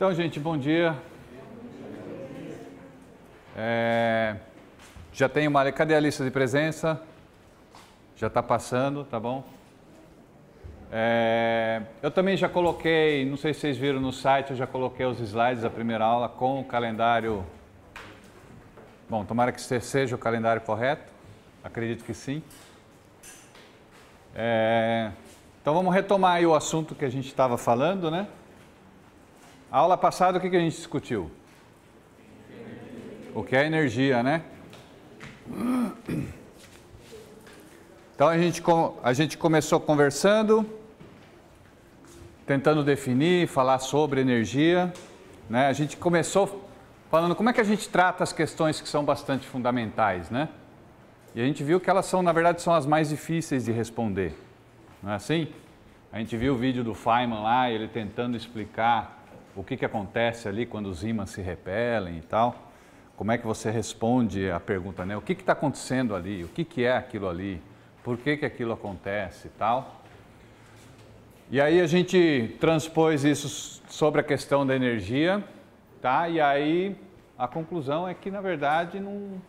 Então, gente, bom dia. É, já tem uma. Cadê a lista de presença? Já está passando, tá bom? É, eu também já coloquei, não sei se vocês viram no site, eu já coloquei os slides da primeira aula com o calendário. Bom, tomara que seja o calendário correto. Acredito que sim. É, então vamos retomar o assunto que a gente estava falando, né? A aula passada o que, que a gente discutiu? O que é energia, né? Então a gente, a gente começou conversando, tentando definir, falar sobre energia. Né? A gente começou falando como é que a gente trata as questões que são bastante fundamentais, né? E a gente viu que elas são, na verdade, são as mais difíceis de responder. Não é assim? A gente viu o vídeo do Feynman lá, ele tentando explicar o que, que acontece ali quando os ímãs se repelem e tal. Como é que você responde a pergunta, né? O que está acontecendo ali? O que, que é aquilo ali? Por que, que aquilo acontece e tal? E aí a gente transpôs isso sobre a questão da energia, tá? E aí a conclusão é que, na verdade, não,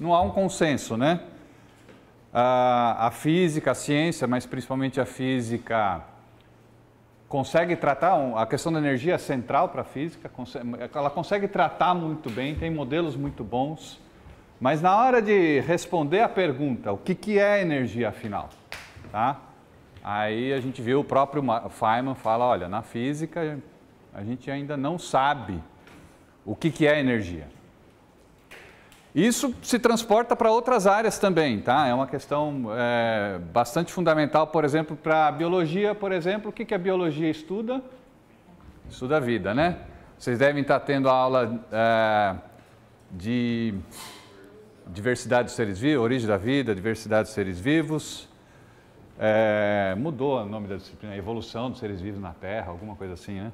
não há um consenso, né? A, física, a ciência, mas principalmente a física, consegue tratar, a questão da energia central para a física, ela consegue tratar muito bem, tem modelos muito bons, mas na hora de responder a pergunta, o que, que é energia afinal? Tá? Aí a gente viu o próprio Feynman fala, olha, na física a gente ainda não sabe o que, que é energia. Isso se transporta para outras áreas também, tá? É uma questão é, bastante fundamental, por exemplo, para a biologia, por exemplo, o que, que a biologia estuda? Estuda a vida, né? Vocês devem estar tendo a aula é, de diversidade dos seres vivos, origem da vida, diversidade dos seres vivos. É, mudou o nome da disciplina, evolução dos seres vivos na Terra, alguma coisa assim, né?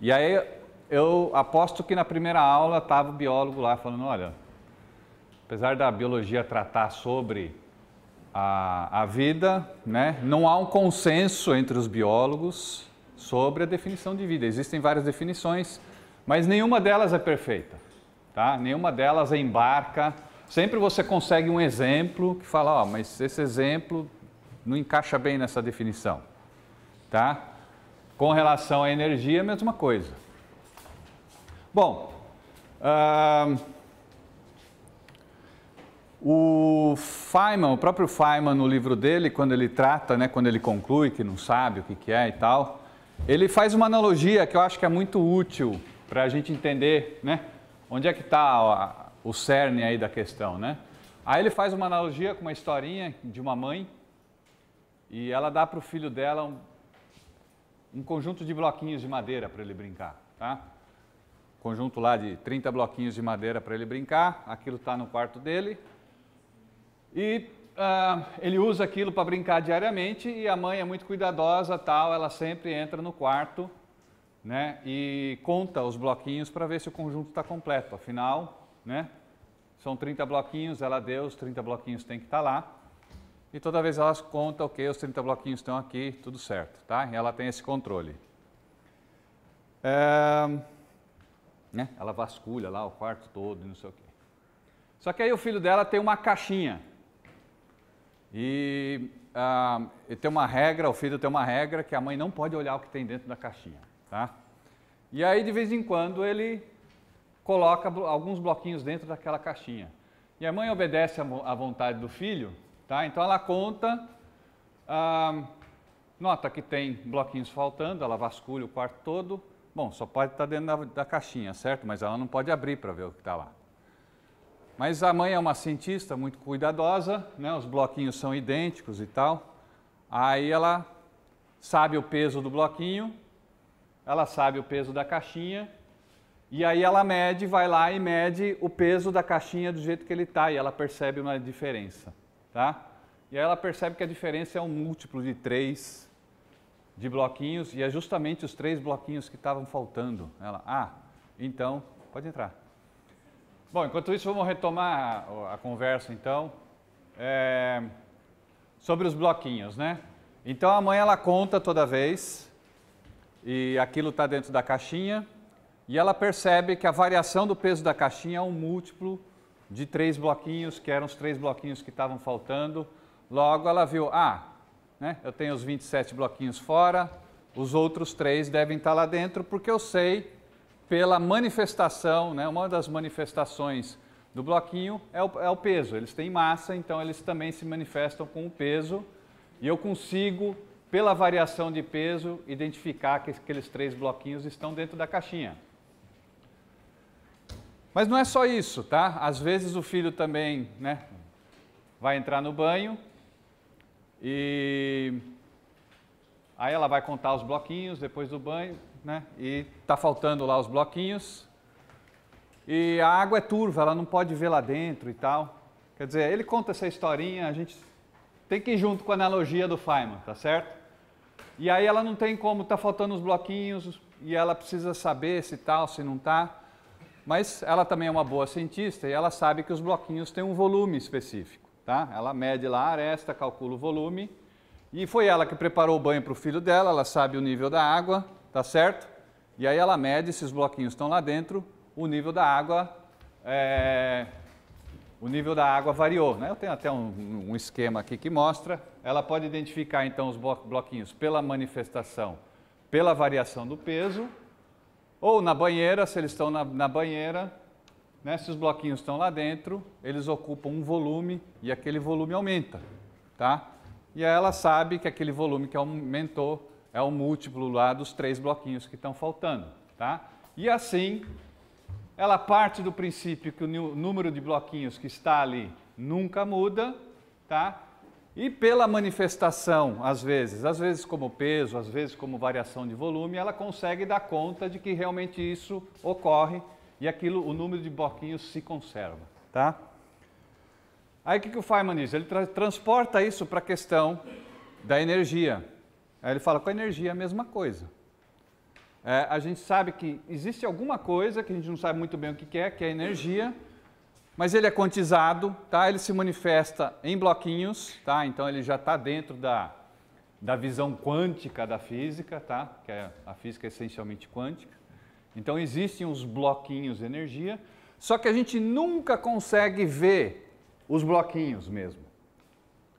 E aí eu aposto que na primeira aula estava o biólogo lá falando, olha, apesar da biologia tratar sobre a, a vida, né, não há um consenso entre os biólogos sobre a definição de vida. Existem várias definições, mas nenhuma delas é perfeita, tá? Nenhuma delas embarca. Sempre você consegue um exemplo que fala, ó, oh, mas esse exemplo não encaixa bem nessa definição, tá? Com relação à energia, a mesma coisa. Bom, uh, o Feynman, o próprio Feynman no livro dele, quando ele trata, né, quando ele conclui que não sabe o que, que é e tal, ele faz uma analogia que eu acho que é muito útil para a gente entender, né, onde é que está o cerne aí da questão, né? Aí ele faz uma analogia com uma historinha de uma mãe e ela dá para o filho dela um, um conjunto de bloquinhos de madeira para ele brincar, tá? Conjunto lá de 30 bloquinhos de madeira para ele brincar, aquilo está no quarto dele. E uh, ele usa aquilo para brincar diariamente e a mãe é muito cuidadosa, tal, ela sempre entra no quarto né, e conta os bloquinhos para ver se o conjunto está completo. Afinal, né, são 30 bloquinhos, ela deu, os 30 bloquinhos tem que estar tá lá. E toda vez ela conta, ok, os 30 bloquinhos estão aqui, tudo certo, tá? E ela tem esse controle. É... Né? Ela vasculha lá o quarto todo e não sei o quê. Só que aí o filho dela tem uma caixinha. E ah, tem uma regra, o filho tem uma regra que a mãe não pode olhar o que tem dentro da caixinha. Tá? E aí, de vez em quando, ele coloca alguns bloquinhos dentro daquela caixinha. E a mãe obedece à vontade do filho, tá? então ela conta, ah, nota que tem bloquinhos faltando, ela vasculha o quarto todo, Bom, só pode estar dentro da, da caixinha, certo? Mas ela não pode abrir para ver o que está lá. Mas a mãe é uma cientista muito cuidadosa, né? os bloquinhos são idênticos e tal. Aí ela sabe o peso do bloquinho, ela sabe o peso da caixinha, e aí ela mede, vai lá e mede o peso da caixinha do jeito que ele está, e ela percebe uma diferença. Tá? E aí ela percebe que a diferença é um múltiplo de 3 de bloquinhos e é justamente os três bloquinhos que estavam faltando. Ela, ah, então, pode entrar. Bom, enquanto isso, vamos retomar a, a conversa, então, é, sobre os bloquinhos, né? Então, a mãe, ela conta toda vez e aquilo está dentro da caixinha, e ela percebe que a variação do peso da caixinha é um múltiplo de três bloquinhos, que eram os três bloquinhos que estavam faltando. Logo ela viu, ah, né, eu tenho os 27 bloquinhos fora, os outros três devem estar lá dentro, porque eu sei pela manifestação, né, uma das manifestações do bloquinho é o, é o peso. Eles têm massa, então eles também se manifestam com o peso, e eu consigo, pela variação de peso, identificar que aqueles três bloquinhos estão dentro da caixinha. Mas não é só isso, tá? Às vezes o filho também, né, vai entrar no banho e aí ela vai contar os bloquinhos depois do banho, né? E tá faltando lá os bloquinhos. E a água é turva, ela não pode ver lá dentro e tal. Quer dizer, ele conta essa historinha, a gente tem que ir junto com a analogia do Feynman, tá certo? E aí ela não tem como, tá faltando os bloquinhos e ela precisa saber se tal, se não tá. Mas ela também é uma boa cientista e ela sabe que os bloquinhos têm um volume específico. Tá? Ela mede lá a aresta, calcula o volume. E foi ela que preparou o banho para o filho dela, ela sabe o nível da água, tá certo? E aí ela mede se os bloquinhos estão lá dentro, o nível da água, é... o nível da água variou. Né? Eu tenho até um, um esquema aqui que mostra. Ela pode identificar então os bloquinhos pela manifestação, pela variação do peso ou na banheira, se eles estão na, na banheira, né, se os bloquinhos estão lá dentro, eles ocupam um volume e aquele volume aumenta. Tá? E aí ela sabe que aquele volume que aumentou é o múltiplo lá dos três bloquinhos que estão faltando. Tá? E assim, ela parte do princípio que o número de bloquinhos que está ali nunca muda, tá? E pela manifestação, às vezes, às vezes como peso, às vezes como variação de volume, ela consegue dar conta de que realmente isso ocorre e aquilo, o número de bloquinhos se conserva, tá? Aí o que, que o Feynman diz? Ele tra transporta isso para a questão da energia. Aí ele fala com a energia é a mesma coisa. É, a gente sabe que existe alguma coisa que a gente não sabe muito bem o que, que é, que é energia, mas ele é quantizado, tá? ele se manifesta em bloquinhos, tá? então ele já está dentro da, da visão quântica da física, tá? que é, a física é essencialmente quântica. Então existem os bloquinhos de energia, só que a gente nunca consegue ver os bloquinhos mesmo.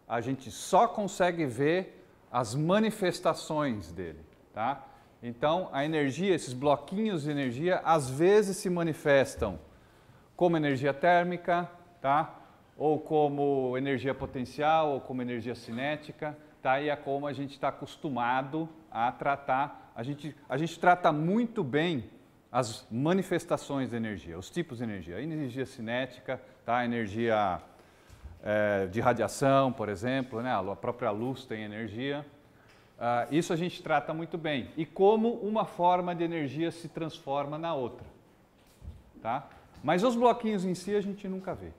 A gente só consegue ver as manifestações dele. Tá? Então a energia, esses bloquinhos de energia, às vezes se manifestam como energia térmica, tá? ou como energia potencial, ou como energia cinética, tá? e é como a gente está acostumado a tratar. A gente, a gente trata muito bem as manifestações de energia, os tipos de energia. Energia cinética, tá? energia é, de radiação, por exemplo, né? a própria luz tem energia. Uh, isso a gente trata muito bem. E como uma forma de energia se transforma na outra. Tá? Mas os bloquinhos em si a gente nunca vê.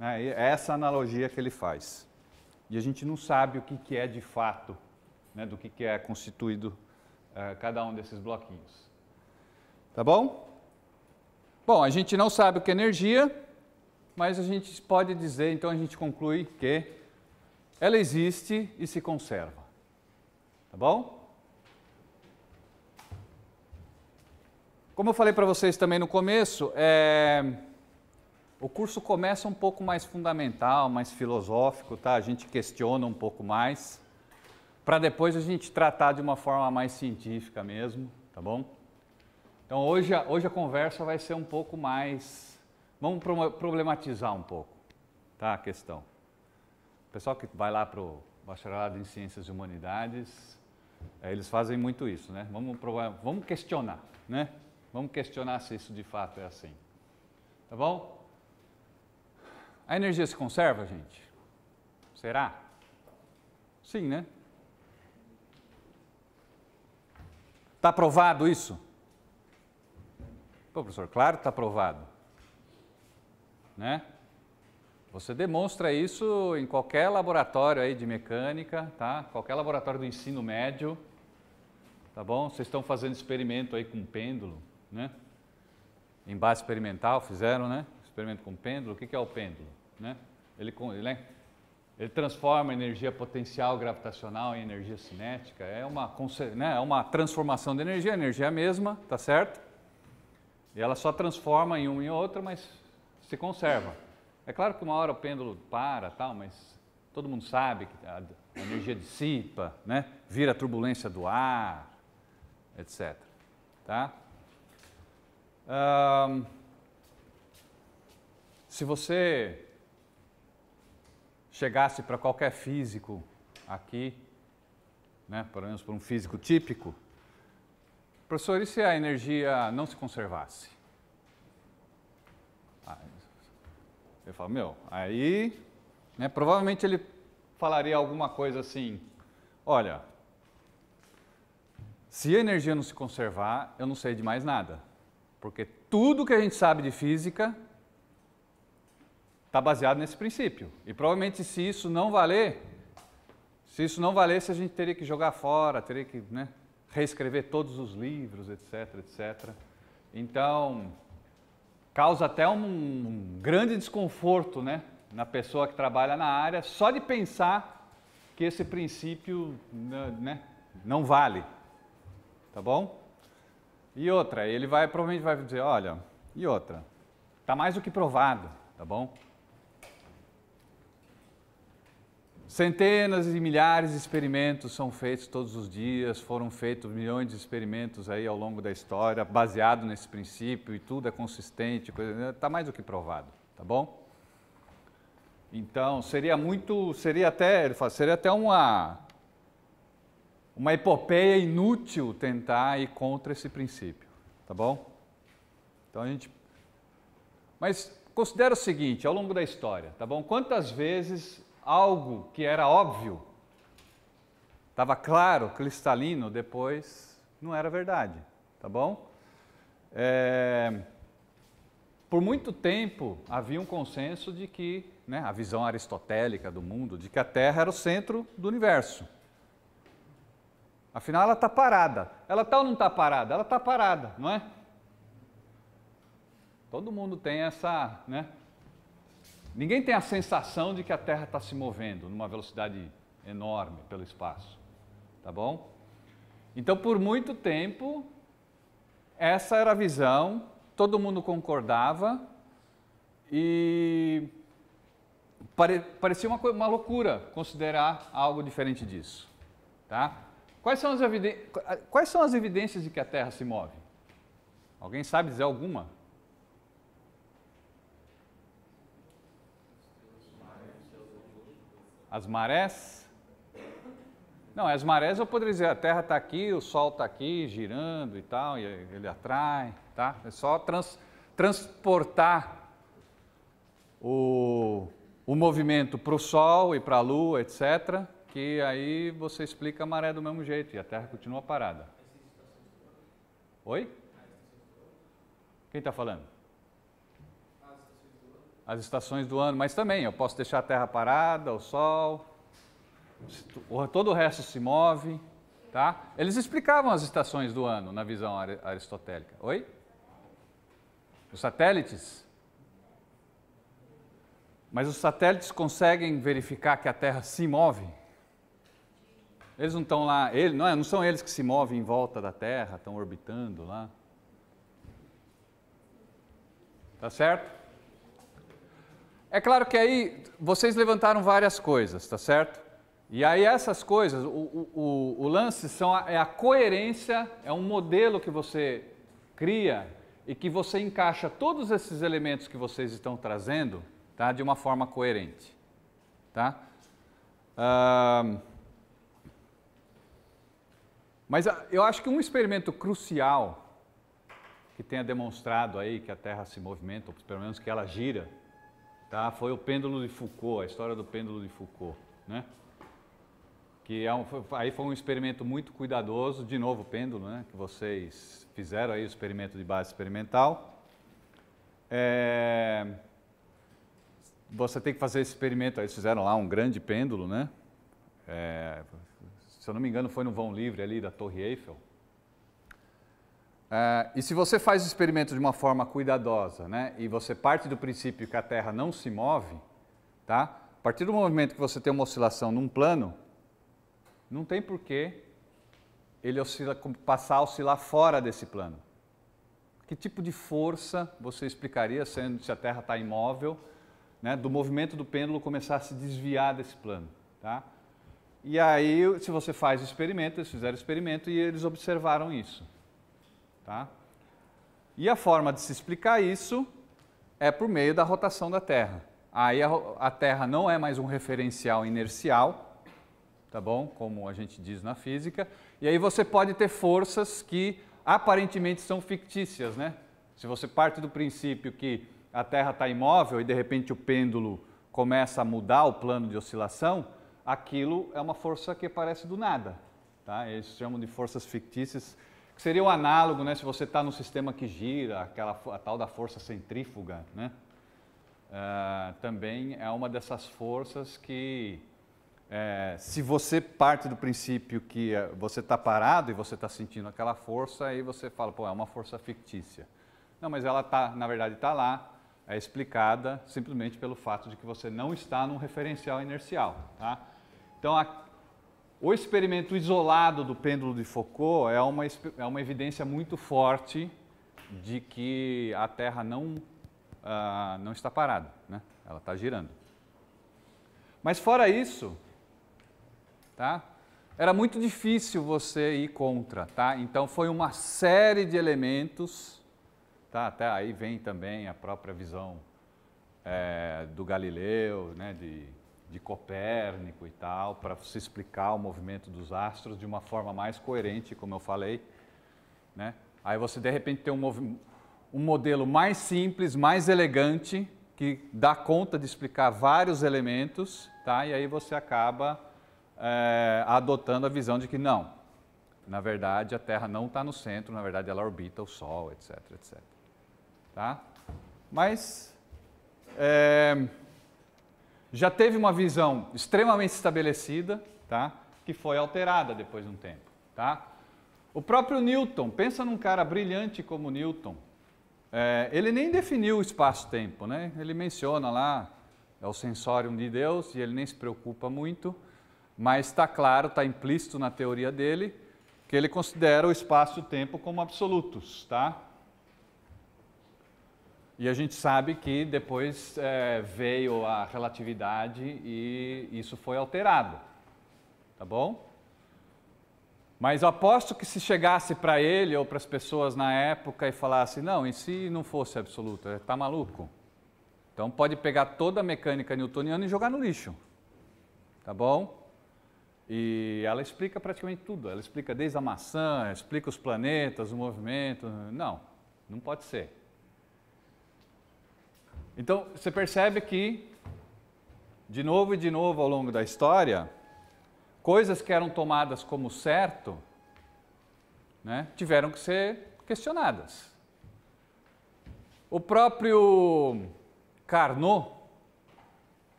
É essa analogia que ele faz. E a gente não sabe o que, é de fato, né, do que, é constituído uh, cada um desses bloquinhos. Tá bom? Bom, a gente não sabe o que é energia, mas a gente pode dizer, então a gente conclui que ela existe e se conserva. Tá bom? Como eu falei para vocês também no começo, é... o curso começa um pouco mais fundamental, mais filosófico, tá? A gente questiona um pouco mais, para depois a gente tratar de uma forma mais científica mesmo, tá bom? Então hoje, hoje a conversa vai ser um pouco mais. Vamos problematizar um pouco tá, a questão. O pessoal que vai lá para o bacharelado em Ciências e Humanidades, é, eles fazem muito isso, né? Vamos, vamos questionar, né? Vamos questionar se isso de fato é assim. Tá bom? A energia se conserva, gente? Será? Sim, né? Está provado isso? Pô, professor, claro que está provado. Né? Você demonstra isso em qualquer laboratório aí de mecânica, tá? Qualquer laboratório do ensino médio, tá bom? Vocês estão fazendo experimento aí com pêndulo, né? Em base experimental fizeram, né? Experimento com pêndulo. O que é o pêndulo? Né? Ele, ele é, ele transforma energia potencial gravitacional em energia cinética. É uma, né, é uma transformação de energia, energia é mesma, tá certo? E ela só transforma em uma e outra, mas se conserva. É claro que uma hora o pêndulo para, tal, mas todo mundo sabe que a energia dissipa, né? vira turbulência do ar, etc. Tá? Um, se você chegasse para qualquer físico aqui, né, pelo menos para um físico típico, professor, e se a energia não se conservasse? Eu falo, meu, aí, né, provavelmente ele falaria alguma coisa assim, olha, se a energia não se conservar, eu não sei de mais nada, porque tudo que a gente sabe de física está baseado nesse princípio. E provavelmente se isso não valer, se isso não valesse, a gente teria que jogar fora, teria que né, reescrever todos os livros, etc, etc. Então, causa até um, um grande desconforto né, na pessoa que trabalha na área só de pensar que esse princípio né, não vale. Tá bom? E outra, ele vai provavelmente vai dizer, olha, e outra, está mais do que provado, tá bom? Centenas e milhares de experimentos são feitos todos os dias, foram feitos milhões de experimentos aí ao longo da história, baseado nesse princípio e tudo é consistente, está mais do que provado, tá bom? Então seria muito, seria até, ele fala, seria até uma uma epopeia inútil tentar ir contra esse princípio, tá bom? Então a gente, mas considera o seguinte, ao longo da história, tá bom? Quantas vezes algo que era óbvio, estava claro, cristalino, depois não era verdade, tá bom? É, por muito tempo havia um consenso de que, né, a visão aristotélica do mundo, de que a Terra era o centro do universo. Afinal, ela está parada. Ela está ou não está parada? Ela está parada, não é? Todo mundo tem essa, né, Ninguém tem a sensação de que a Terra está se movendo numa velocidade enorme pelo espaço, tá bom? Então, por muito tempo, essa era a visão, todo mundo concordava e pare, parecia uma, uma loucura considerar algo diferente disso, tá? Quais são, as quais são as evidências de que a Terra se move? Alguém sabe dizer alguma? As marés? Não, as marés eu poderia dizer, a Terra está aqui, o Sol está aqui, girando e tal, e ele atrai, tá? É só trans, transportar o, o movimento para o Sol e para a Lua, etc., que aí você explica a maré do mesmo jeito e a Terra continua parada. Oi? Quem está falando? As estações do ano, mas também eu posso deixar a Terra parada, o Sol, todo o resto se move, tá? Eles explicavam as estações do ano na visão aristotélica. Oi? Os satélites? Mas os satélites conseguem verificar que a Terra se move? Eles não estão lá, ele, não, é, não são eles que se movem em volta da Terra, estão orbitando lá. Tá certo? É claro que aí vocês levantaram várias coisas, tá certo? E aí essas coisas, o, o, o lance são a, é a coerência, é um modelo que você cria e que você encaixa todos esses elementos que vocês estão trazendo, tá, de uma forma coerente, tá? Mas eu acho que um experimento crucial que tenha demonstrado aí que a Terra se movimenta, ou pelo menos que ela gira, tá? foi o pêndulo de Foucault, a história do pêndulo de Foucault. Né? Que é um, aí foi um experimento muito cuidadoso, de novo pêndulo, né? que vocês fizeram aí o experimento de base experimental. É, você tem que fazer esse experimento, eles fizeram lá um grande pêndulo, né? É, se eu não me engano foi no vão livre ali da Torre Eiffel. Uh, e se você faz o experimento de uma forma cuidadosa, né, e você parte do princípio que a Terra não se move, tá? partir do momento que você tem uma oscilação num plano, não tem porquê ele oscila, passar a oscilar fora desse plano. Que tipo de força você explicaria, sendo se a Terra está imóvel, né, do movimento do pêndulo começar a se desviar desse plano? Tá? E aí, se você faz o experimento, eles fizeram o experimento e eles observaram isso. Tá? E a forma de se explicar isso é por meio da rotação da Terra. Aí a, a Terra não é mais um referencial inercial, tá bom? Como a gente diz na física. E aí você pode ter forças que aparentemente são fictícias, né? Se você parte do princípio que a Terra está imóvel e de repente o pêndulo começa a mudar o plano de oscilação, aquilo é uma força que aparece do nada. Tá? Eles chamam de forças fictícias que seria o análogo, né, se você está no sistema que gira, aquela a tal da força centrífuga, né? Uh, também é uma dessas forças que, é, se você parte do princípio que é, você está parado e você está sentindo aquela força, aí você fala, pô, é uma força fictícia. Não, mas ela tá, na verdade está lá, é explicada simplesmente pelo fato de que você não está num referencial inercial. Tá? Então, a, o experimento isolado do pêndulo de Foucault é uma, é uma evidência muito forte de que a Terra não, uh, não está parada, né? ela está girando. Mas fora isso, tá? era muito difícil você ir contra. Tá? Então foi uma série de elementos, tá? até aí vem também a própria visão é, do Galileu, né? de de Copérnico e tal, para se explicar o movimento dos astros de uma forma mais coerente, como eu falei. Né? Aí você de repente tem um, um modelo mais simples, mais elegante, que dá conta de explicar vários elementos, tá? e aí você acaba é, adotando a visão de que não, na verdade a Terra não está no centro, na verdade ela orbita o Sol, etc, etc. Tá? Mas é, já teve uma visão extremamente estabelecida, tá? que foi alterada depois de um tempo. Tá? O próprio Newton, pensa num cara brilhante como Newton, é, ele nem definiu o espaço-tempo, né? ele menciona lá, é o sensório de Deus, e ele nem se preocupa muito, mas está claro, está implícito na teoria dele, que ele considera o espaço e o tempo como absolutos, tá? E a gente sabe que depois é, veio a relatividade e isso foi alterado. Tá bom? Mas aposto que se chegasse para ele ou para as pessoas na época e falasse, não, e se não fosse absoluto? Está maluco? Então pode pegar toda a mecânica newtoniana e jogar no lixo. Tá bom? E ela explica praticamente tudo. Ela explica desde a maçã, explica os planetas, o movimento. Não, não pode ser. Então, você percebe que, de novo e de novo ao longo da história, coisas que eram tomadas como certo né, tiveram que ser questionadas. O próprio Carnot,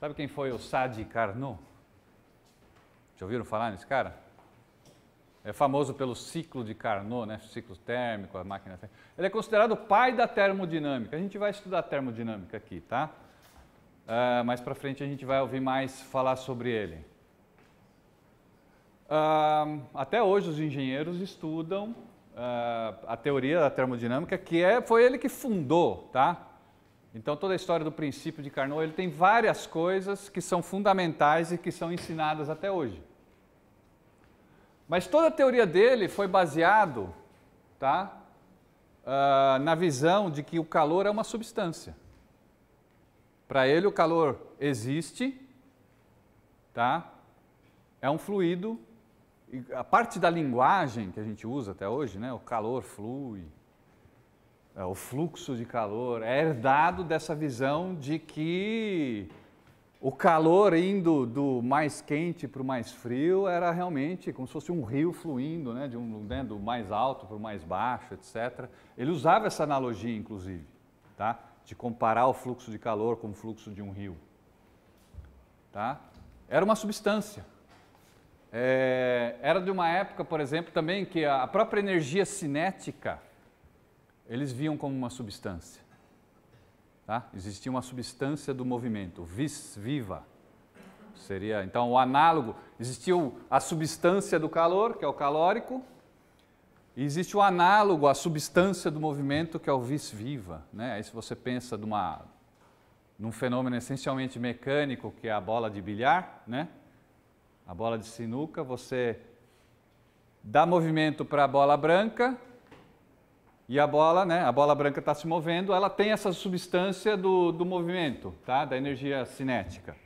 sabe quem foi o Sadi Carnot? Já ouviram falar nesse cara? É famoso pelo ciclo de Carnot, né? ciclo térmico, a máquina térmica. Ele é considerado o pai da termodinâmica. A gente vai estudar termodinâmica aqui, tá? Uh, mais para frente a gente vai ouvir mais falar sobre ele. Uh, até hoje os engenheiros estudam uh, a teoria da termodinâmica, que é, foi ele que fundou, tá? Então toda a história do princípio de Carnot, ele tem várias coisas que são fundamentais e que são ensinadas até hoje. Mas toda a teoria dele foi baseado tá, uh, na visão de que o calor é uma substância. Para ele, o calor existe, tá? é um fluido. A parte da linguagem que a gente usa até hoje, né, o calor flui, é, o fluxo de calor, é herdado dessa visão de que o calor indo do mais quente para o mais frio era realmente como se fosse um rio fluindo, né, de um, né, do mais alto para o mais baixo, etc. Ele usava essa analogia, inclusive, tá? de comparar o fluxo de calor com o fluxo de um rio. Tá? Era uma substância. É, era de uma época, por exemplo, também que a própria energia cinética eles viam como uma substância. Tá? Existia uma substância do movimento, vis viva, Seria, então, o análogo, existiu a substância do calor, que é o calórico, e existe o análogo à substância do movimento, que é o vis viva. Né? Aí se você pensa numa, num fenômeno essencialmente mecânico, que é a bola de bilhar, né? a bola de sinuca, você dá movimento para a bola branca, e a bola, né, a bola branca está se movendo, ela tem essa substância do, do movimento, tá? da energia cinética.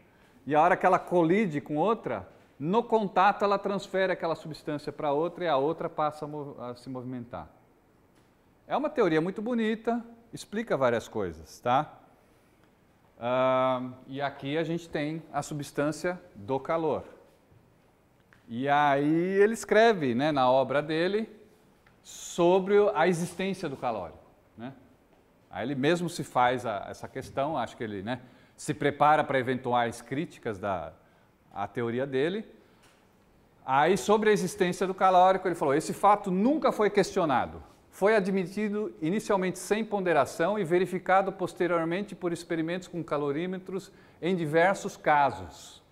E a hora que ela colide com outra, no contato ela transfere aquela substância para outra e a outra passa a, a, se movimentar. É uma teoria muito bonita, explica várias coisas, tá? Uh, e aqui a gente tem a substância do calor. E aí ele escreve né, na obra dele sobre a existência do calórico. Né? Aí ele mesmo se faz a, essa questão, acho que ele né, se prepara para eventuais críticas da a teoria dele. Aí, sobre a existência do calórico, ele falou: esse fato nunca foi questionado. Foi admitido inicialmente sem ponderação e verificado posteriormente por experimentos com calorímetros em diversos casos.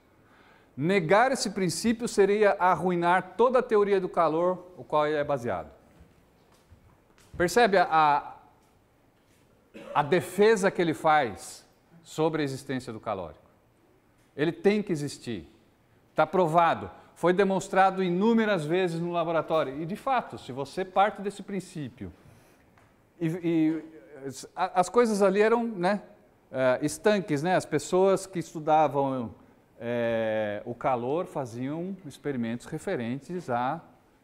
Negar esse princípio seria arruinar toda a teoria do calor, o qual ele é baseado. Percebe a, a defesa que ele faz sobre a existência do calórico? Ele tem que existir. Está provado. Foi demonstrado inúmeras vezes no laboratório. E, de fato, se você parte desse princípio, e, e as coisas ali eram né, uh, estanques, né? as pessoas que estudavam é, o calor faziam experimentos referentes à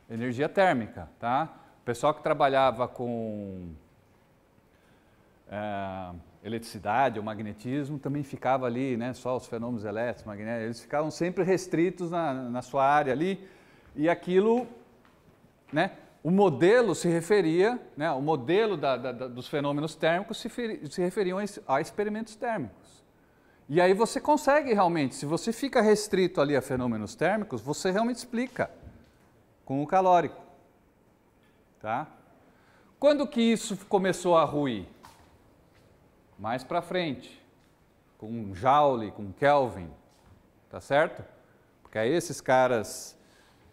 energia térmica. Tá? O pessoal que trabalhava com é, eletricidade ou magnetismo também ficava ali, né, só os fenômenos elétricos, magnéticos, eles ficavam sempre restritos na, na sua área ali, e aquilo, né, o modelo se referia, né, o modelo da, da, dos fenômenos térmicos se, se referiam a experimentos térmicos. E aí você consegue realmente, se você fica restrito ali a fenômenos térmicos, você realmente explica com o calórico. Tá? Quando que isso começou a ruir? mais para frente, com Joule, com Kelvin, tá certo? Porque aí esses caras,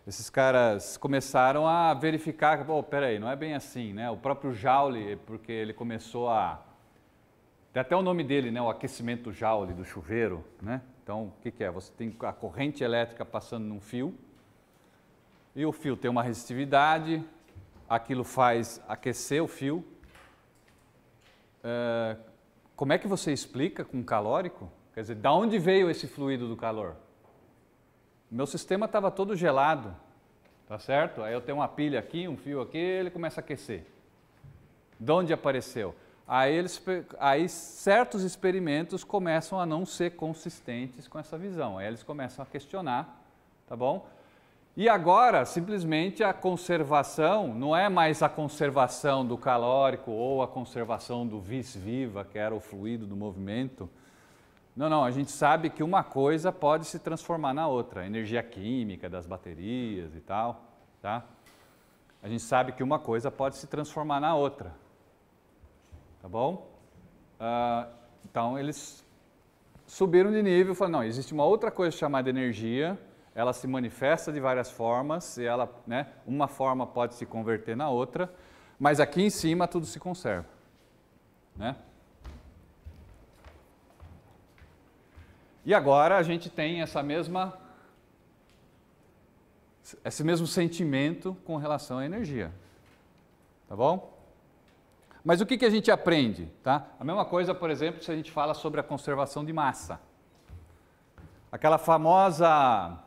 esses caras começaram a verificar, pô, peraí, não é bem assim, né? O próprio Joule, porque ele começou a tem até o nome dele, né? O aquecimento Joule do chuveiro, né? Então, o que, que é? Você tem a corrente elétrica passando num fio e o fio tem uma resistividade, aquilo faz aquecer o fio. É, como é que você explica com calórico? Quer dizer, da onde veio esse fluido do calor? Meu sistema estava todo gelado, tá certo? Aí eu tenho uma pilha aqui, um fio aqui, ele começa a aquecer. De onde apareceu? Aí, eles, aí certos experimentos começam a não ser consistentes com essa visão. Aí eles começam a questionar, tá bom? E agora, simplesmente a conservação não é mais a conservação do calórico ou a conservação do vis viva, que era o fluido do movimento. Não, não, a gente sabe que uma coisa pode se transformar na outra, a energia química das baterias e tal, tá? A gente sabe que uma coisa pode se transformar na outra, tá bom? Uh, então eles subiram de nível e falaram, não, existe uma outra coisa chamada energia, ela se manifesta de várias formas e ela, né, uma forma pode se converter na outra, mas aqui em cima tudo se conserva, né? E agora a gente tem essa mesma esse mesmo sentimento com relação à energia. Tá bom? Mas o que, que a gente aprende? Tá? A mesma coisa, por exemplo, se a gente fala sobre a conservação de massa. Aquela famosa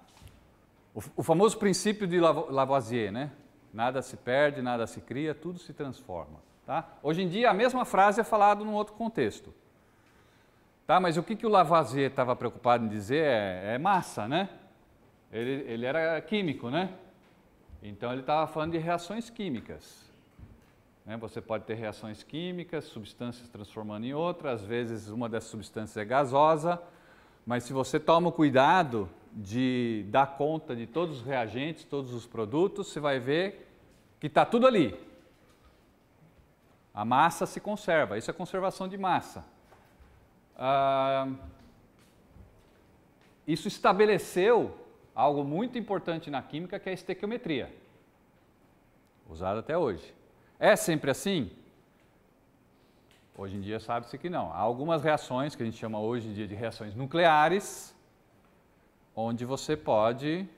o, famoso princípio de Lavoisier, né? Nada se perde, nada se cria, tudo se transforma. Tá? Hoje em dia, a mesma frase é falada num outro contexto. Tá? Mas o que, que o Lavoisier estava preocupado em dizer é, é massa, né? Ele, ele, era químico, né? Então ele estava falando de reações químicas. Né? Você pode ter reações químicas, substâncias transformando em outras, às vezes uma dessas substâncias é gasosa, mas se você toma cuidado de dar conta de todos os reagentes, todos os produtos, você vai ver que está tudo ali. A massa se conserva, isso é conservação de massa. Ah, isso estabeleceu algo muito importante na química que é a estequiometria, usada até hoje. É sempre assim? Hoje em dia sabe-se que não. Há algumas reações que a gente chama hoje em dia de reações nucleares, onde você pode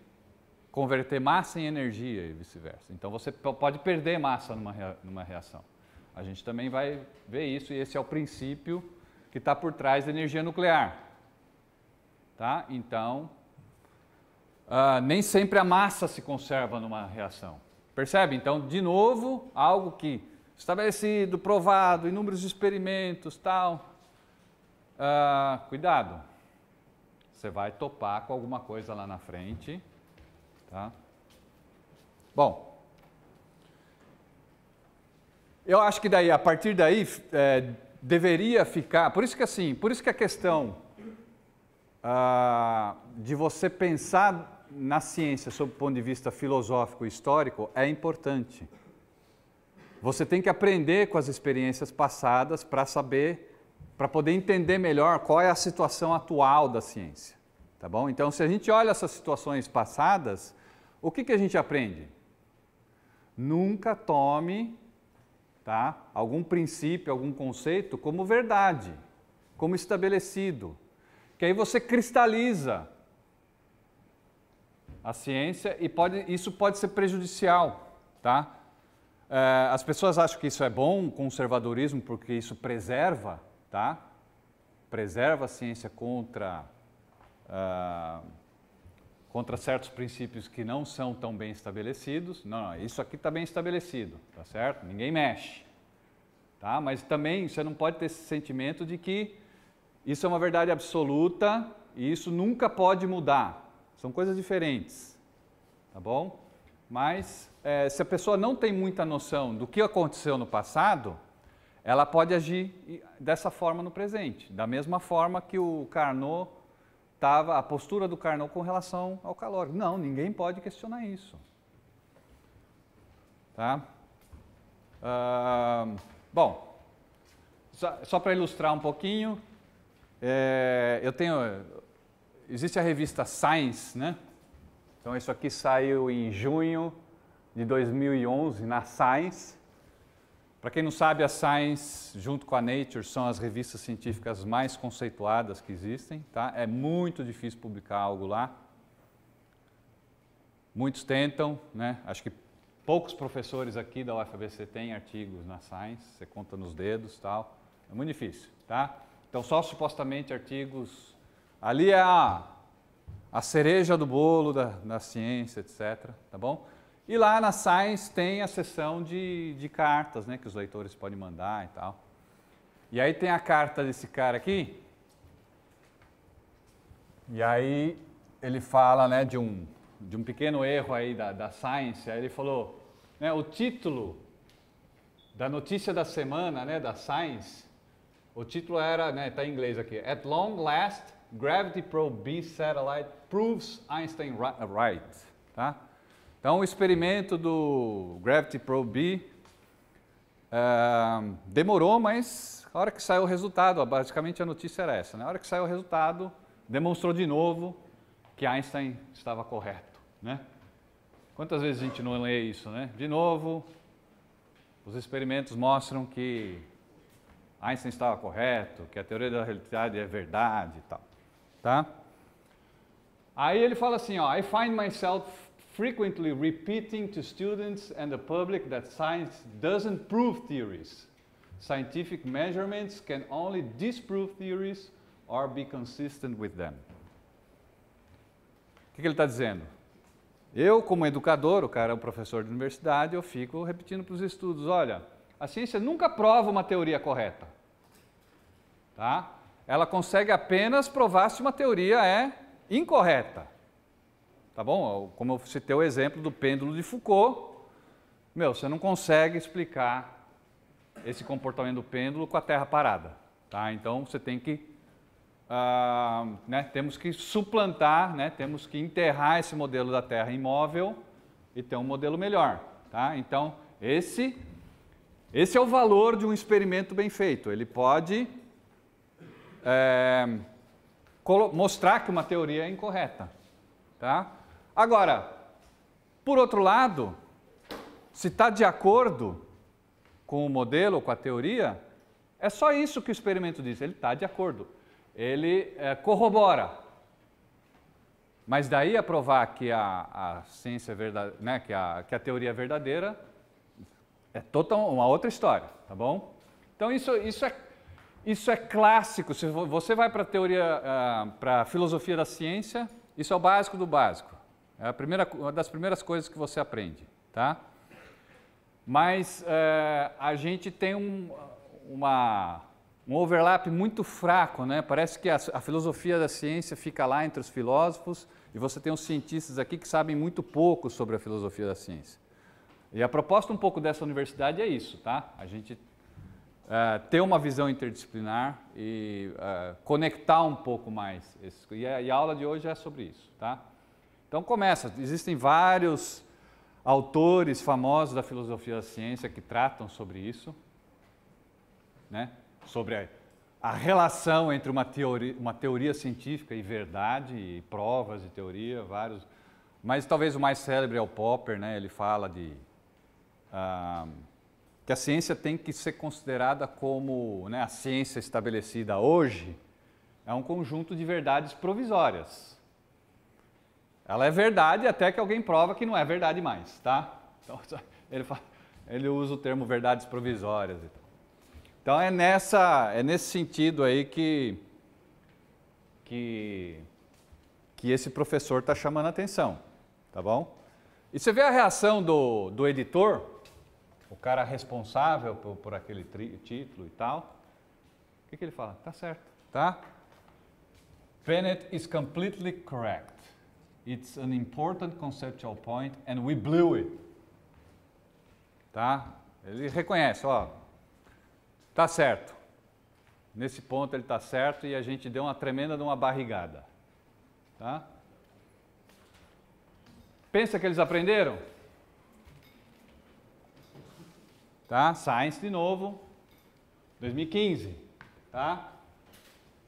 converter massa em energia e vice-versa. Então você pode perder massa numa, numa reação. A gente também vai ver isso e esse é o princípio que está por trás da energia nuclear. Tá? Então, uh, nem sempre a massa se conserva numa reação. Percebe? Então, de novo, algo que estabelecido, provado, inúmeros experimentos, tal. Uh, cuidado, você vai topar com alguma coisa lá na frente, tá? Bom, eu acho que daí, a partir daí, é, deveria ficar, por isso que assim, por isso que a questão uh, de você pensar na ciência sob o ponto de vista filosófico e histórico é importante. Você tem que aprender com as experiências passadas para saber, para poder entender melhor qual é a situação atual da ciência. Tá bom? Então, se a gente olha essas situações passadas, o que, que a gente aprende? Nunca tome tá, algum princípio, algum conceito como verdade, como estabelecido. Que aí você cristaliza a ciência e pode, isso pode ser prejudicial. Tá? É, as pessoas acham que isso é bom, conservadorismo, porque isso preserva, tá? Preserva a ciência contra, uh, contra certos princípios que não são tão bem estabelecidos. Não, não isso aqui está bem estabelecido, tá certo? Ninguém mexe. Tá? Mas também você não pode ter esse sentimento de que isso é uma verdade absoluta e isso nunca pode mudar. São coisas diferentes. Tá bom? Mas é, se a pessoa não tem muita noção do que aconteceu no passado, ela pode agir dessa forma no presente, da mesma forma que o Carnot estava, a postura do Carnot com relação ao calor. Não, ninguém pode questionar isso. Tá? Bom, só, só para ilustrar um pouquinho, é, eu tenho, existe a revista Science, né? Então, isso aqui saiu em junho de 2011 na Science. Para quem não sabe, a Science, junto com a Nature, são as revistas científicas mais conceituadas que existem. Tá? É muito difícil publicar algo lá. Muitos tentam, né? acho que poucos professores aqui da UFABC têm artigos na Science, você conta nos dedos tal. É muito difícil. Tá? Então, só supostamente artigos. Ali é a a cereja do bolo da, da ciência, etc. Tá bom? E lá na Science tem a seção de, de cartas, né, que os leitores podem mandar e tal. E aí tem a carta desse cara aqui. E aí ele fala, né, de um de um pequeno erro aí da, da Science. Aí ele falou, né, o título da notícia da semana, né, da Science, o título era, né, tá em inglês aqui, At long last, Gravity Probe B Satellite proves Einstein right. Tá? Então, o experimento do Gravity Probe B uh, demorou, mas a hora que saiu o resultado, basicamente a notícia era essa, né? a hora que saiu o resultado, demonstrou de novo que Einstein estava correto. Né? Quantas vezes a gente não lê isso? Né? De novo, os experimentos mostram que Einstein estava correto, que a teoria da relatividade é verdade e tal. Tá? Aí ele fala assim, ó, I find myself frequently repeating to students and the public that science doesn't prove theories. Scientific measurements can only disprove theories or be consistent with them. O que, que ele está dizendo? Eu, como educador, o cara é um professor de universidade, eu fico repetindo para os estudos, olha, a ciência nunca prova uma teoria correta. Tá? ela consegue apenas provar se uma teoria é incorreta. Tá bom? Como eu citei o exemplo do pêndulo de Foucault, meu, você não consegue explicar esse comportamento do pêndulo com a Terra parada. Tá? Então você tem que, uh, né, temos que suplantar, né, temos que enterrar esse modelo da Terra imóvel e ter um modelo melhor. Tá? Então esse, esse é o valor de um experimento bem feito. Ele pode é, mostrar que uma teoria é incorreta. Tá? Agora, por outro lado, se está de acordo com o modelo, com a teoria, é só isso que o experimento diz. Ele está de acordo. Ele é, corrobora. Mas daí a provar que a, a ciência é verdade, né, que, a, que a teoria é verdadeira, é total, uma outra história, tá bom? Então isso, isso, é, isso é clássico. Se você vai para a teoria, uh, para a filosofia da ciência, isso é o básico do básico. É a primeira, uma das primeiras coisas que você aprende, tá? Mas uh, a gente tem um, uma, um overlap muito fraco, né? Parece que a, a, filosofia da ciência fica lá entre os filósofos e você tem os cientistas aqui que sabem muito pouco sobre a filosofia da ciência. E a proposta um pouco dessa universidade é isso, tá? A gente uh, ter uma visão interdisciplinar e uh, conectar um pouco mais. E, a, e a aula de hoje é sobre isso, tá? Então começa. Existem vários autores famosos da filosofia da ciência que tratam sobre isso né? sobre a, a relação entre uma teoria, uma teoria científica e verdade, e provas de teoria, vários. Mas talvez o mais célebre é o Popper, né? ele fala de ah, que a ciência tem que ser considerada como né, a ciência estabelecida hoje é um conjunto de verdades provisórias. Ela é verdade até que alguém prova que não é verdade mais, tá? Então, ele, fala, ele usa o termo verdades provisórias. Então é, nessa, é nesse sentido aí que, que, que esse professor está chamando a atenção, tá bom? E você vê a reação do, do editor, o cara responsável por, por aquele tri, título e tal. O que, que ele fala? Tá certo, tá? Bennett is completely correct. It's an important conceptual point and we blew it. Tá? Ele reconhece, ó, Tá certo. Nesse ponto ele está certo e a gente deu uma tremenda de uma barrigada. Tá? Pensa que eles aprenderam? Tá? Science de novo, 2015. Tá?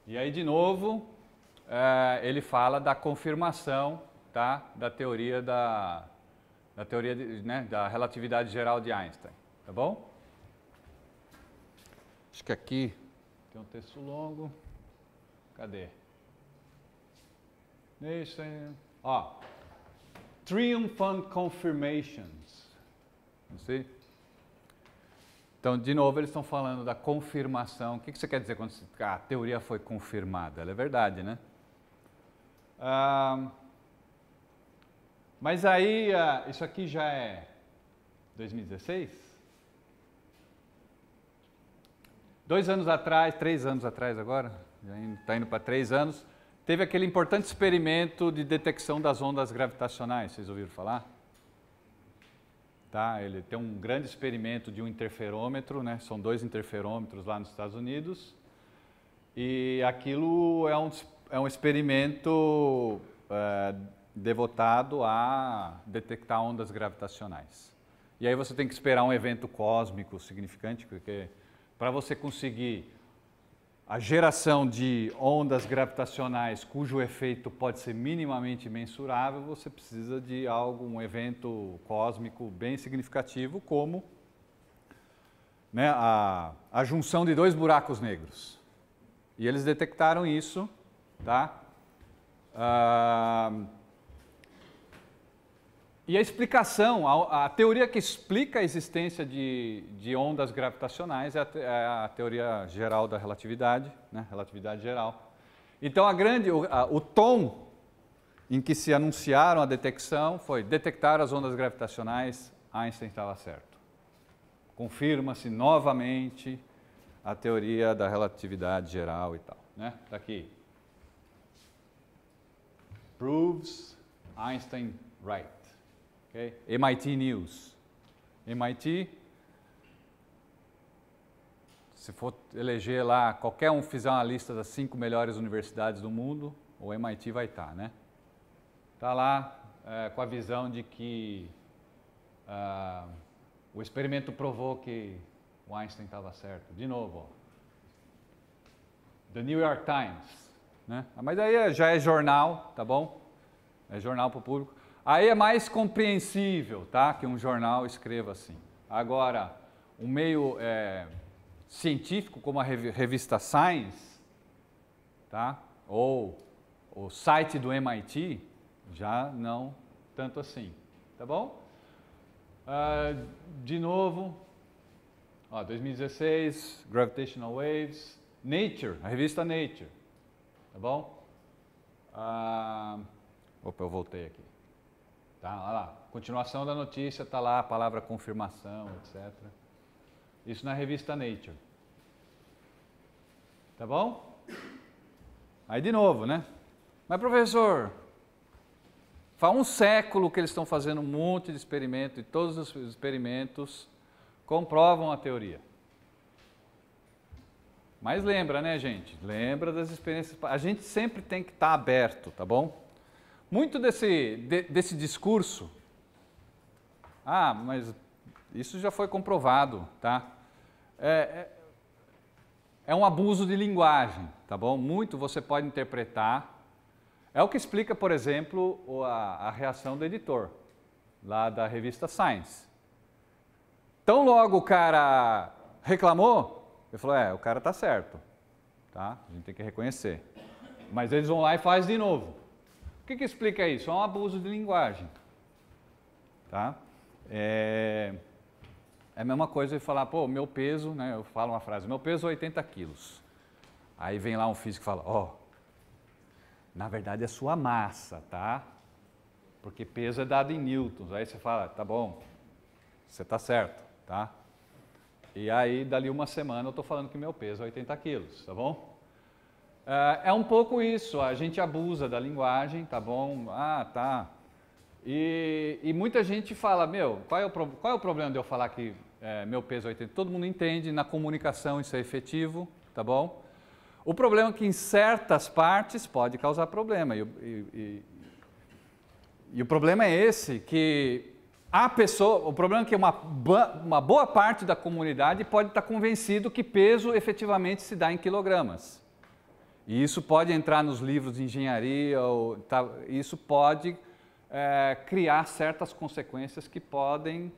E aí de novo ele fala da confirmação tá? da teoria da, da teoria de, né, da relatividade geral de Einstein. Tá bom? Acho que aqui tem um texto longo. Cadê? Aí. Ó. Triumphant confirmations. Não sei. Então, de novo, eles estão falando da confirmação. O que você quer dizer quando a teoria foi confirmada? Ela é verdade, né? Mas aí, ah, isso aqui já é 2016? Dois anos atrás, três anos atrás agora, está indo para três anos, teve aquele importante experimento de detecção das ondas gravitacionais, vocês ouviram falar? Tá, ele tem um grande experimento de um interferômetro, né? são dois interferômetros lá nos Estados Unidos, e aquilo é um, é um experimento é, devotado a detectar ondas gravitacionais. E aí você tem que esperar um evento cósmico significante, porque para você conseguir a geração de ondas gravitacionais cujo efeito pode ser minimamente mensurável, você precisa de algo, um evento cósmico bem significativo, como né, a, a junção de dois buracos negros. E eles detectaram isso, tá? Ah, e a explicação, a, a, teoria que explica a existência de, de ondas gravitacionais é a, é a, teoria geral da relatividade, né? relatividade geral. Então, a grande, o, a, o tom em que se anunciaram a detecção foi detectar as ondas gravitacionais, Einstein estava certo. Confirma-se novamente a teoria da relatividade geral e tal. Né? Tá aqui. Proves Einstein right. Okay? MIT News. MIT, se for eleger lá, qualquer um fizer uma lista das cinco melhores universidades do mundo, o MIT vai estar, tá, né? Está lá é, com a visão de que uh, o experimento provou que o Einstein estava certo. De novo, ó. The New York Times, Né? Mas aí é, já é jornal, tá bom? É jornal para o público. Aí é mais compreensível, tá? Que um jornal escreva assim. Agora, um meio é, científico como a revista Science, tá? Ou o site do MIT, já não tanto assim, tá bom? Uh, de novo, ó, 2016, Gravitational Waves, Nature, a revista Nature, tá bom? Uh, opa, eu voltei aqui. Tá, olha lá, continuação da notícia, tá lá a palavra confirmação, etc. Isso na revista Nature. Tá bom? Aí de novo, né? Mas professor, faz um século que eles estão fazendo um monte de experimento e todos os experimentos comprovam a teoria. Mas lembra, né, gente? Lembra das experiências. A gente sempre tem que estar aberto, tá bom? Muito desse, de, desse discurso. Ah, mas isso já foi comprovado, tá? É, é, é um abuso de linguagem, tá bom? Muito você pode interpretar é o que explica, por exemplo, a, a reação do editor, lá da revista Science. Tão logo o cara reclamou, ele falou, é, o cara está certo, tá? A gente tem que reconhecer. Mas eles vão lá e fazem de novo. O que, que explica isso? É um abuso de linguagem, tá? É, é a mesma coisa de falar, pô, meu peso, né? Eu falo uma frase, meu peso é 80 quilos. Aí vem lá um físico e fala, ó, oh, na verdade é sua massa, tá? Porque peso é dado em newtons. Aí você fala, tá bom, você está certo, tá? E aí, dali uma semana, eu estou falando que meu peso é 80 quilos, tá bom? É, é um pouco isso, a gente abusa da linguagem, tá bom? Ah, tá. E, e muita gente fala, meu, qual é o, qual é o problema de eu falar que é, meu peso é 80? Todo mundo entende, na comunicação isso é efetivo, tá bom? O problema é que em certas partes pode causar problema. E, e, e, e o problema é esse, que a pessoa, o problema é que uma, uma boa parte da comunidade pode estar convencido que peso efetivamente se dá em quilogramas. E isso pode entrar nos livros de engenharia, ou, tá, isso pode é, criar certas consequências que podem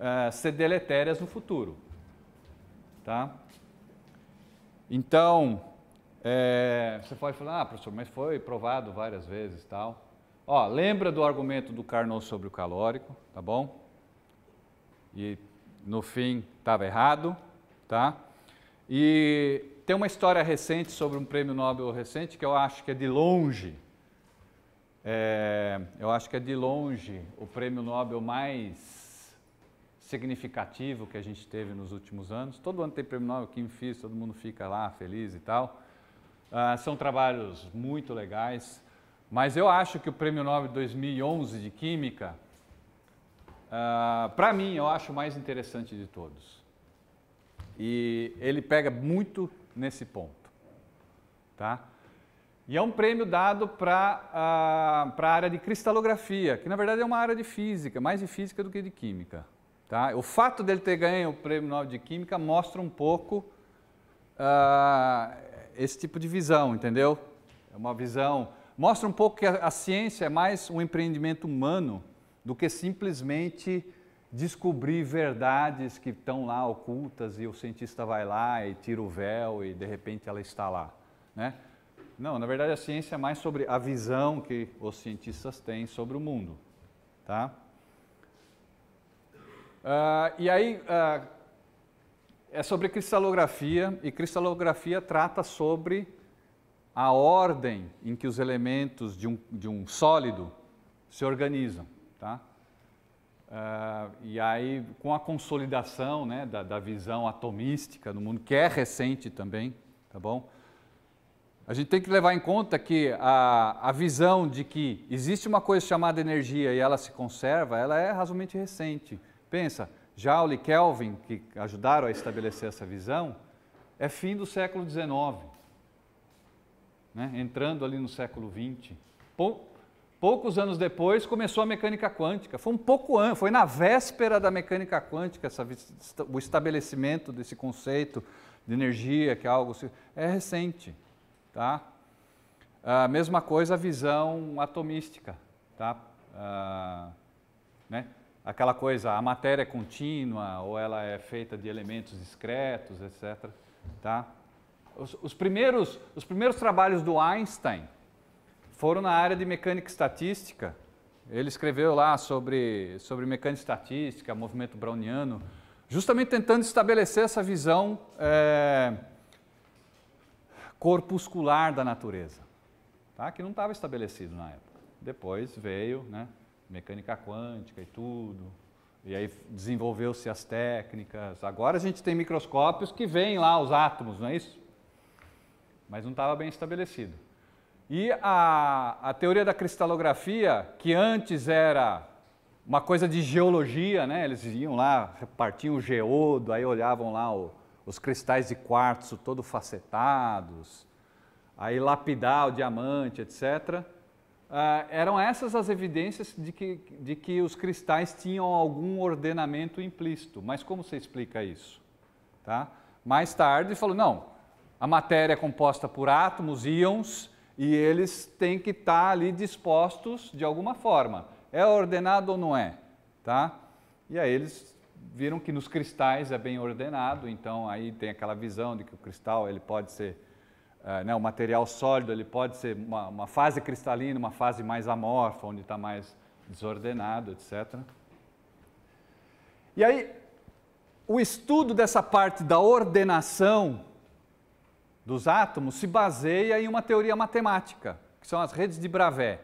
é, ser deletérias no futuro. Tá? Então, é, você pode falar, ah, professor, mas foi provado várias vezes tal. Ó, lembra do argumento do Carnot sobre o calórico, tá bom? E no fim estava errado, tá? E tem uma história recente sobre um prêmio Nobel recente que eu acho que é de longe, é, eu acho que é de longe o prêmio Nobel mais significativo que a gente teve nos últimos anos. Todo ano tem prêmio Nobel, Kim Fiz, todo mundo fica lá feliz e tal. Uh, são trabalhos muito legais, mas eu acho que o Prêmio Nobel 2011 de Química, uh, para mim, eu acho o mais interessante de todos. E ele pega muito nesse ponto. Tá? E é um prêmio dado para uh, a área de cristalografia, que na verdade é uma área de física, mais de física do que de química. Tá? O fato dele ter ganho o Prêmio Nobel de Química mostra um pouco uh, esse tipo de visão, entendeu? É uma visão, mostra um pouco que a, a ciência é mais um empreendimento humano do que simplesmente descobrir verdades que estão lá ocultas e o cientista vai lá e tira o véu e de repente ela está lá, né? Não, na verdade a ciência é mais sobre a visão que os cientistas têm sobre o mundo, tá? Uh, e aí, uh, é sobre cristalografia e cristalografia trata sobre a ordem em que os elementos de um, de um sólido se organizam. Tá? Uh, e aí, com a consolidação né, da, da, visão atomística no mundo, que é recente também, tá bom? A gente tem que levar em conta que a, a visão de que existe uma coisa chamada energia e ela se conserva, ela é razoavelmente recente. Pensa, Joule e Kelvin, que ajudaram a estabelecer essa visão, é fim do século XIX, né? entrando ali no século XX. Pou, poucos anos depois começou a mecânica quântica. Foi um pouco antes, foi na véspera da mecânica quântica essa, o estabelecimento desse conceito de energia, que é algo é recente, tá? A mesma coisa a visão atomística, tá? Ah, né? Aquela coisa, a matéria é contínua ou ela é feita de elementos discretos, etc. Tá? Os, os, primeiros, os primeiros trabalhos do Einstein foram na área de mecânica estatística. Ele escreveu lá sobre, sobre mecânica estatística, movimento browniano, justamente tentando estabelecer essa visão é, corpuscular da natureza, tá? que não estava estabelecido na época. Depois veio né, mecânica quântica e tudo, e aí desenvolveu-se as técnicas. Agora a gente tem microscópios que veem lá os átomos, não é isso? Mas não estava bem estabelecido. E a, a teoria da cristalografia, que antes era uma coisa de geologia, né? Eles iam lá, repartiam o geodo, aí olhavam lá o, os cristais de quartzo todo facetados, aí lapidar o diamante, etc. Uh, eram essas as evidências de que, de que os cristais tinham algum ordenamento implícito. Mas como você explica isso? Tá? Mais tarde falou, não, a matéria é composta por átomos, íons, e eles têm que estar ali dispostos de alguma forma. É ordenado ou não é? Tá? E aí eles viram que nos cristais é bem ordenado, então aí tem aquela visão de que o cristal ele pode ser, uh, né, o material sólido ele pode ser uma, uma fase cristalina, uma fase mais amorfa, onde está mais desordenado, etc. E aí, o estudo dessa parte da ordenação dos átomos se baseia em uma teoria matemática, que são as redes de Bravais,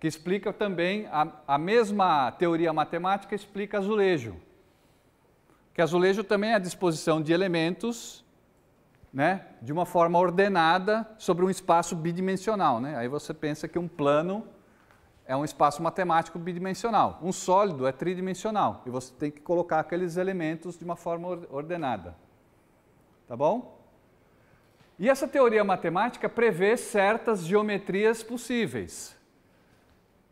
que explica também a, a mesma teoria matemática explica azulejo. Que azulejo também é a disposição de elementos né, de uma forma ordenada sobre um espaço bidimensional. Né? Aí você pensa que um plano é um espaço matemático bidimensional. Um sólido é tridimensional e você tem que colocar aqueles elementos de uma forma ordenada. Tá bom? E essa teoria matemática prevê certas geometrias possíveis.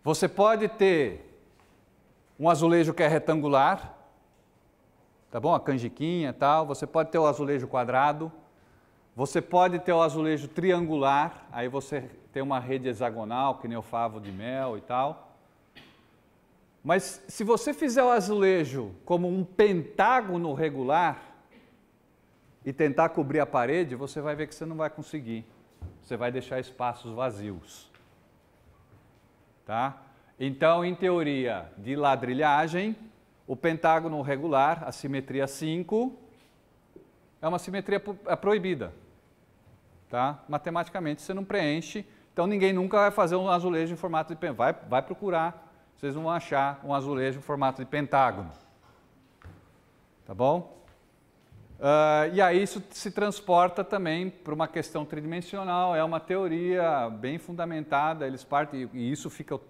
Você pode ter um azulejo que é retangular, tá bom? A canjiquinha tal. Você pode ter o azulejo quadrado. Você pode ter o azulejo triangular, aí você tem uma rede hexagonal, que nem o favo de mel e tal. Mas se você fizer o azulejo como um pentágono regular, e tentar cobrir a parede, você vai ver que você não vai conseguir. Você vai deixar espaços vazios. Tá? Então, em teoria de ladrilhagem, o pentágono regular, a simetria 5, é uma simetria é proibida. Tá? Matematicamente você não preenche, então ninguém nunca vai fazer um azulejo em formato de pentágono. Vai, vai procurar, vocês vão achar um azulejo em formato de pentágono. Tá bom? Uh, e aí isso se transporta também para uma questão tridimensional, é uma teoria bem fundamentada, eles partem, e isso fica o,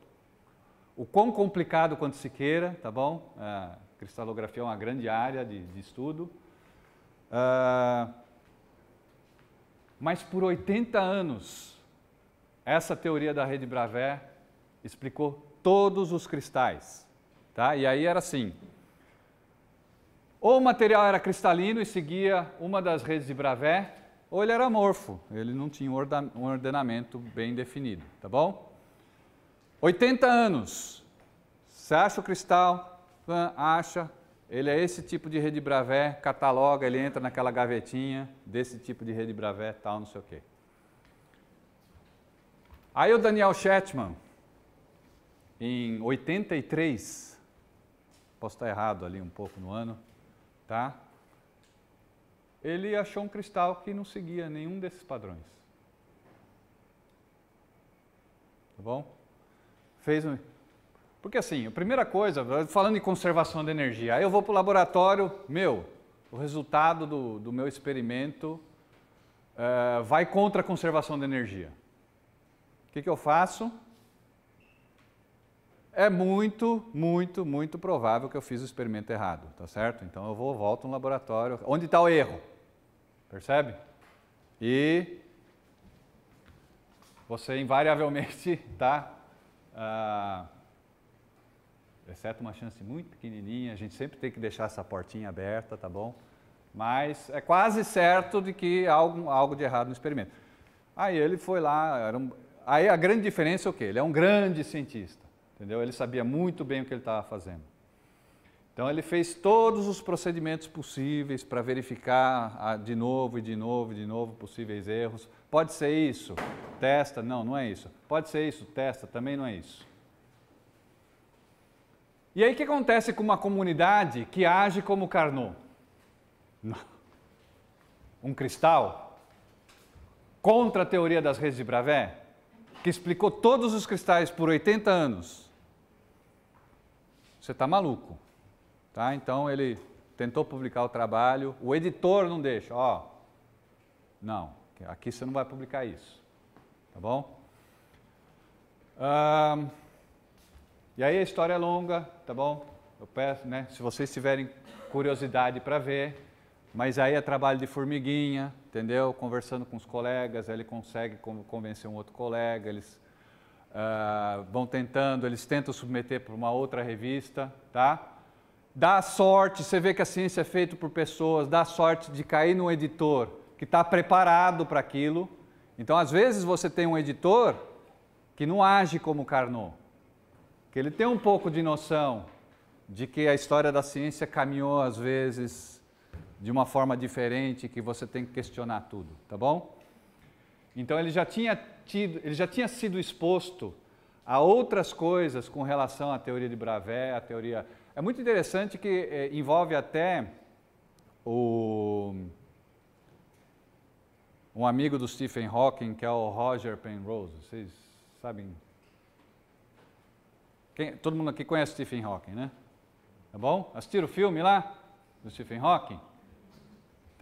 o quão complicado quanto se queira, tá bom? Uh, cristalografia é uma grande área de, de estudo. Uh, mas por 80 anos, essa teoria da rede Bravais explicou todos os cristais. Tá? E aí era assim, ou o material era cristalino e seguia uma das redes de Bravais, ou ele era amorfo, ele não tinha um ordenamento bem definido, tá bom? 80 anos, você acha o cristal, acha, ele é esse tipo de rede Bravais, cataloga, ele entra naquela gavetinha desse tipo de rede Bravais, tal, não sei o quê. Aí o Daniel Shetman, em 83, posso estar errado ali um pouco no ano, tá? Ele achou um cristal que não seguia nenhum desses padrões. Tá bom? Fez um... Porque assim, a primeira coisa, falando em conservação de energia, aí eu vou para o laboratório, meu, o resultado do, do meu experimento uh, vai contra a conservação de energia. O que, que eu faço? É muito, muito, muito provável que eu fiz o experimento errado, tá certo? Então eu vou, volto no laboratório. Onde está o erro? Percebe? E você invariavelmente está, ah, exceto uma chance muito pequenininha, a gente sempre tem que deixar essa portinha aberta, tá bom? Mas é quase certo de que há algo, algo de errado no experimento. Aí ele foi lá, um... aí a grande diferença é o quê? Ele é um grande cientista, entendeu? Ele sabia muito bem o que ele estava fazendo. Então ele fez todos os procedimentos possíveis para verificar ah, de novo e de novo e de novo possíveis erros. Pode ser isso? Testa? Não, não é isso. Pode ser isso? Testa? Também não é isso. E aí o que acontece com uma comunidade que age como Carnot? Um cristal? Contra a teoria das redes de Bravé? Que explicou todos os cristais por 80 anos. Você está maluco. Tá? Então ele tentou publicar o trabalho, o editor não deixa, ó, não, aqui você não vai publicar isso, tá bom? e aí a história é longa, tá bom? Eu peço, né, se vocês tiverem curiosidade para ver, mas aí é trabalho de formiguinha, entendeu? Conversando com os colegas, ele consegue convencer um outro colega, eles uh, vão tentando, eles tentam submeter para uma outra revista, tá? Dá sorte, você vê que a ciência é feita por pessoas, dá sorte de cair num editor que está preparado para aquilo. Então, às vezes, você tem um editor que não age como Carnot, que ele tem um pouco de noção de que a história da ciência caminhou, às vezes, de uma forma diferente, que você tem que questionar tudo, tá bom? Então, ele já tinha, tido, ele já tinha sido exposto a outras coisas com relação à teoria de Bravais, à teoria é muito interessante que é, envolve até o, um amigo do Stephen Hawking, que é o Roger Penrose. Vocês sabem? Quem, todo mundo aqui conhece Stephen Hawking, né? Tá bom? Assistiram o filme lá do Stephen Hawking?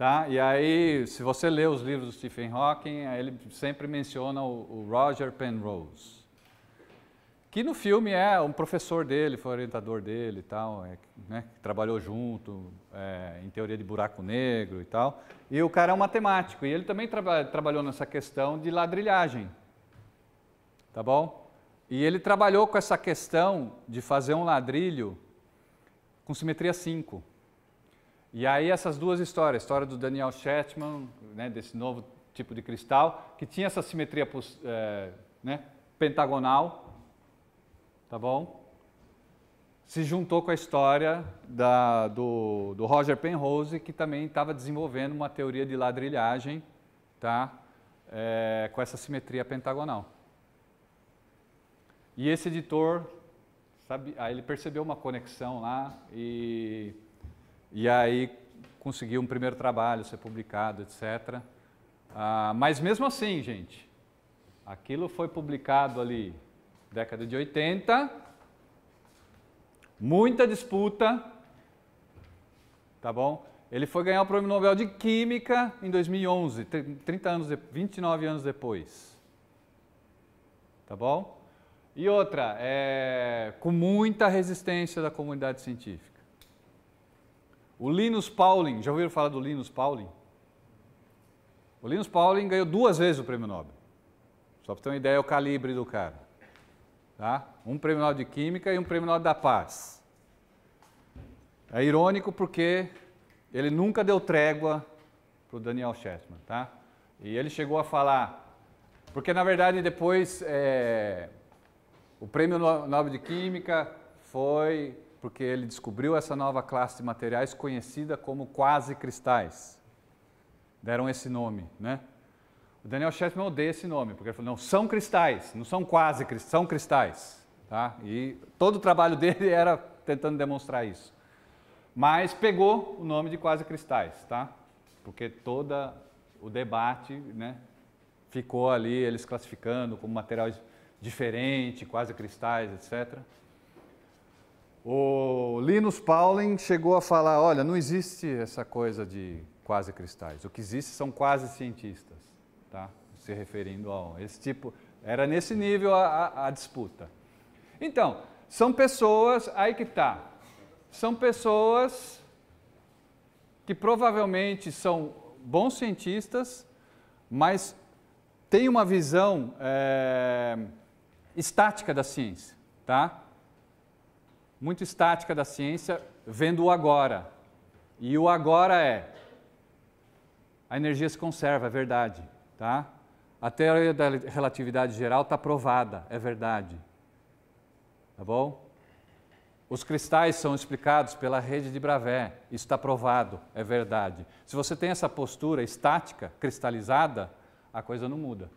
Tá? E aí, se você lê os livros do Stephen Hawking, ele sempre menciona o, o Roger Penrose que no filme é um professor dele, foi orientador dele e tal, é, né, trabalhou junto é, em teoria de buraco negro e tal. E o cara é um matemático e ele também traba trabalhou nessa questão de ladrilhagem, tá bom? E ele trabalhou com essa questão de fazer um ladrilho com simetria 5. E aí essas duas histórias, a história do Daniel Shetman, né, desse novo tipo de cristal, que tinha essa simetria é, né, pentagonal, tá bom? Se juntou com a história da, do, do Roger Penrose, que também estava desenvolvendo uma teoria de ladrilhagem, tá? É, com essa simetria pentagonal. E esse editor, sabe, aí ele percebeu uma conexão lá e, e aí conseguiu um primeiro trabalho ser publicado, etc. Ah, mas mesmo assim, gente, aquilo foi publicado ali década de 80, muita disputa, tá bom? Ele foi ganhar o Prêmio Nobel de Química em 2011, 30 anos, 29 anos depois. Tá bom? E outra, é, com muita resistência da comunidade científica. O Linus Pauling, já ouviram falar do Linus Pauling? O Linus Pauling ganhou duas vezes o Prêmio Nobel. Só para ter uma ideia, o calibre do cara. Tá? Um prêmio Nobel de Química e um prêmio Nobel da Paz. É irônico porque ele nunca deu trégua para o Daniel Shetman. Tá? E ele chegou a falar, porque na verdade depois é, o prêmio Nobel de Química foi porque ele descobriu essa nova classe de materiais conhecida como quase cristais. Deram esse nome, né? O Daniel Shetman odeia esse nome, porque ele falou, não, são cristais, não são quase cristais, são cristais. Tá? E todo o trabalho dele era tentando demonstrar isso. Mas pegou o nome de quase cristais, tá? porque todo o debate né, ficou ali, eles classificando como materiais diferentes, quase cristais, etc. O Linus Pauling chegou a falar, olha, não existe essa coisa de quase cristais, o que existe são quase cientistas tá? se referindo a esse tipo, era nesse nível a, a, a disputa. Então, são pessoas, aí que está, são pessoas que provavelmente são bons cientistas, mas têm uma visão é, estática da ciência, tá? Muito estática da ciência, vendo o agora. E o agora é a energia se conserva, é verdade. Tá? a teoria da relatividade geral está provada, é verdade. Tá bom? Os cristais são explicados pela rede de Bravais, isso está provado, é verdade. Se você tem essa postura estática, cristalizada, a coisa não muda.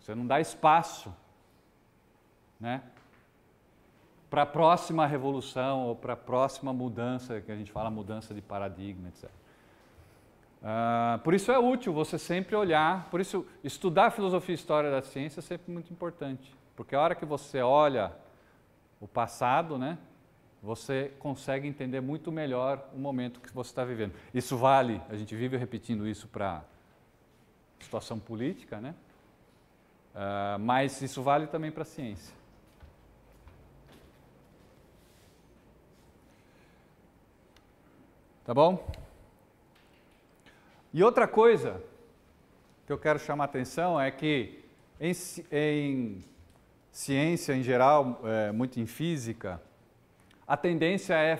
Você não dá espaço né, para a próxima revolução ou para a próxima mudança, que a gente fala mudança de paradigma, etc. Uh, por isso é útil você sempre olhar, por isso estudar filosofia e história da ciência é sempre muito importante, porque a hora que você olha o passado, né, você consegue entender muito melhor o momento que você está vivendo. Isso vale, a gente vive repetindo isso para situação política, né? Uh, mas isso vale também para a ciência. Tá bom? E outra coisa que eu quero chamar a atenção é que em, em ciência em geral, é, muito em física, a tendência é,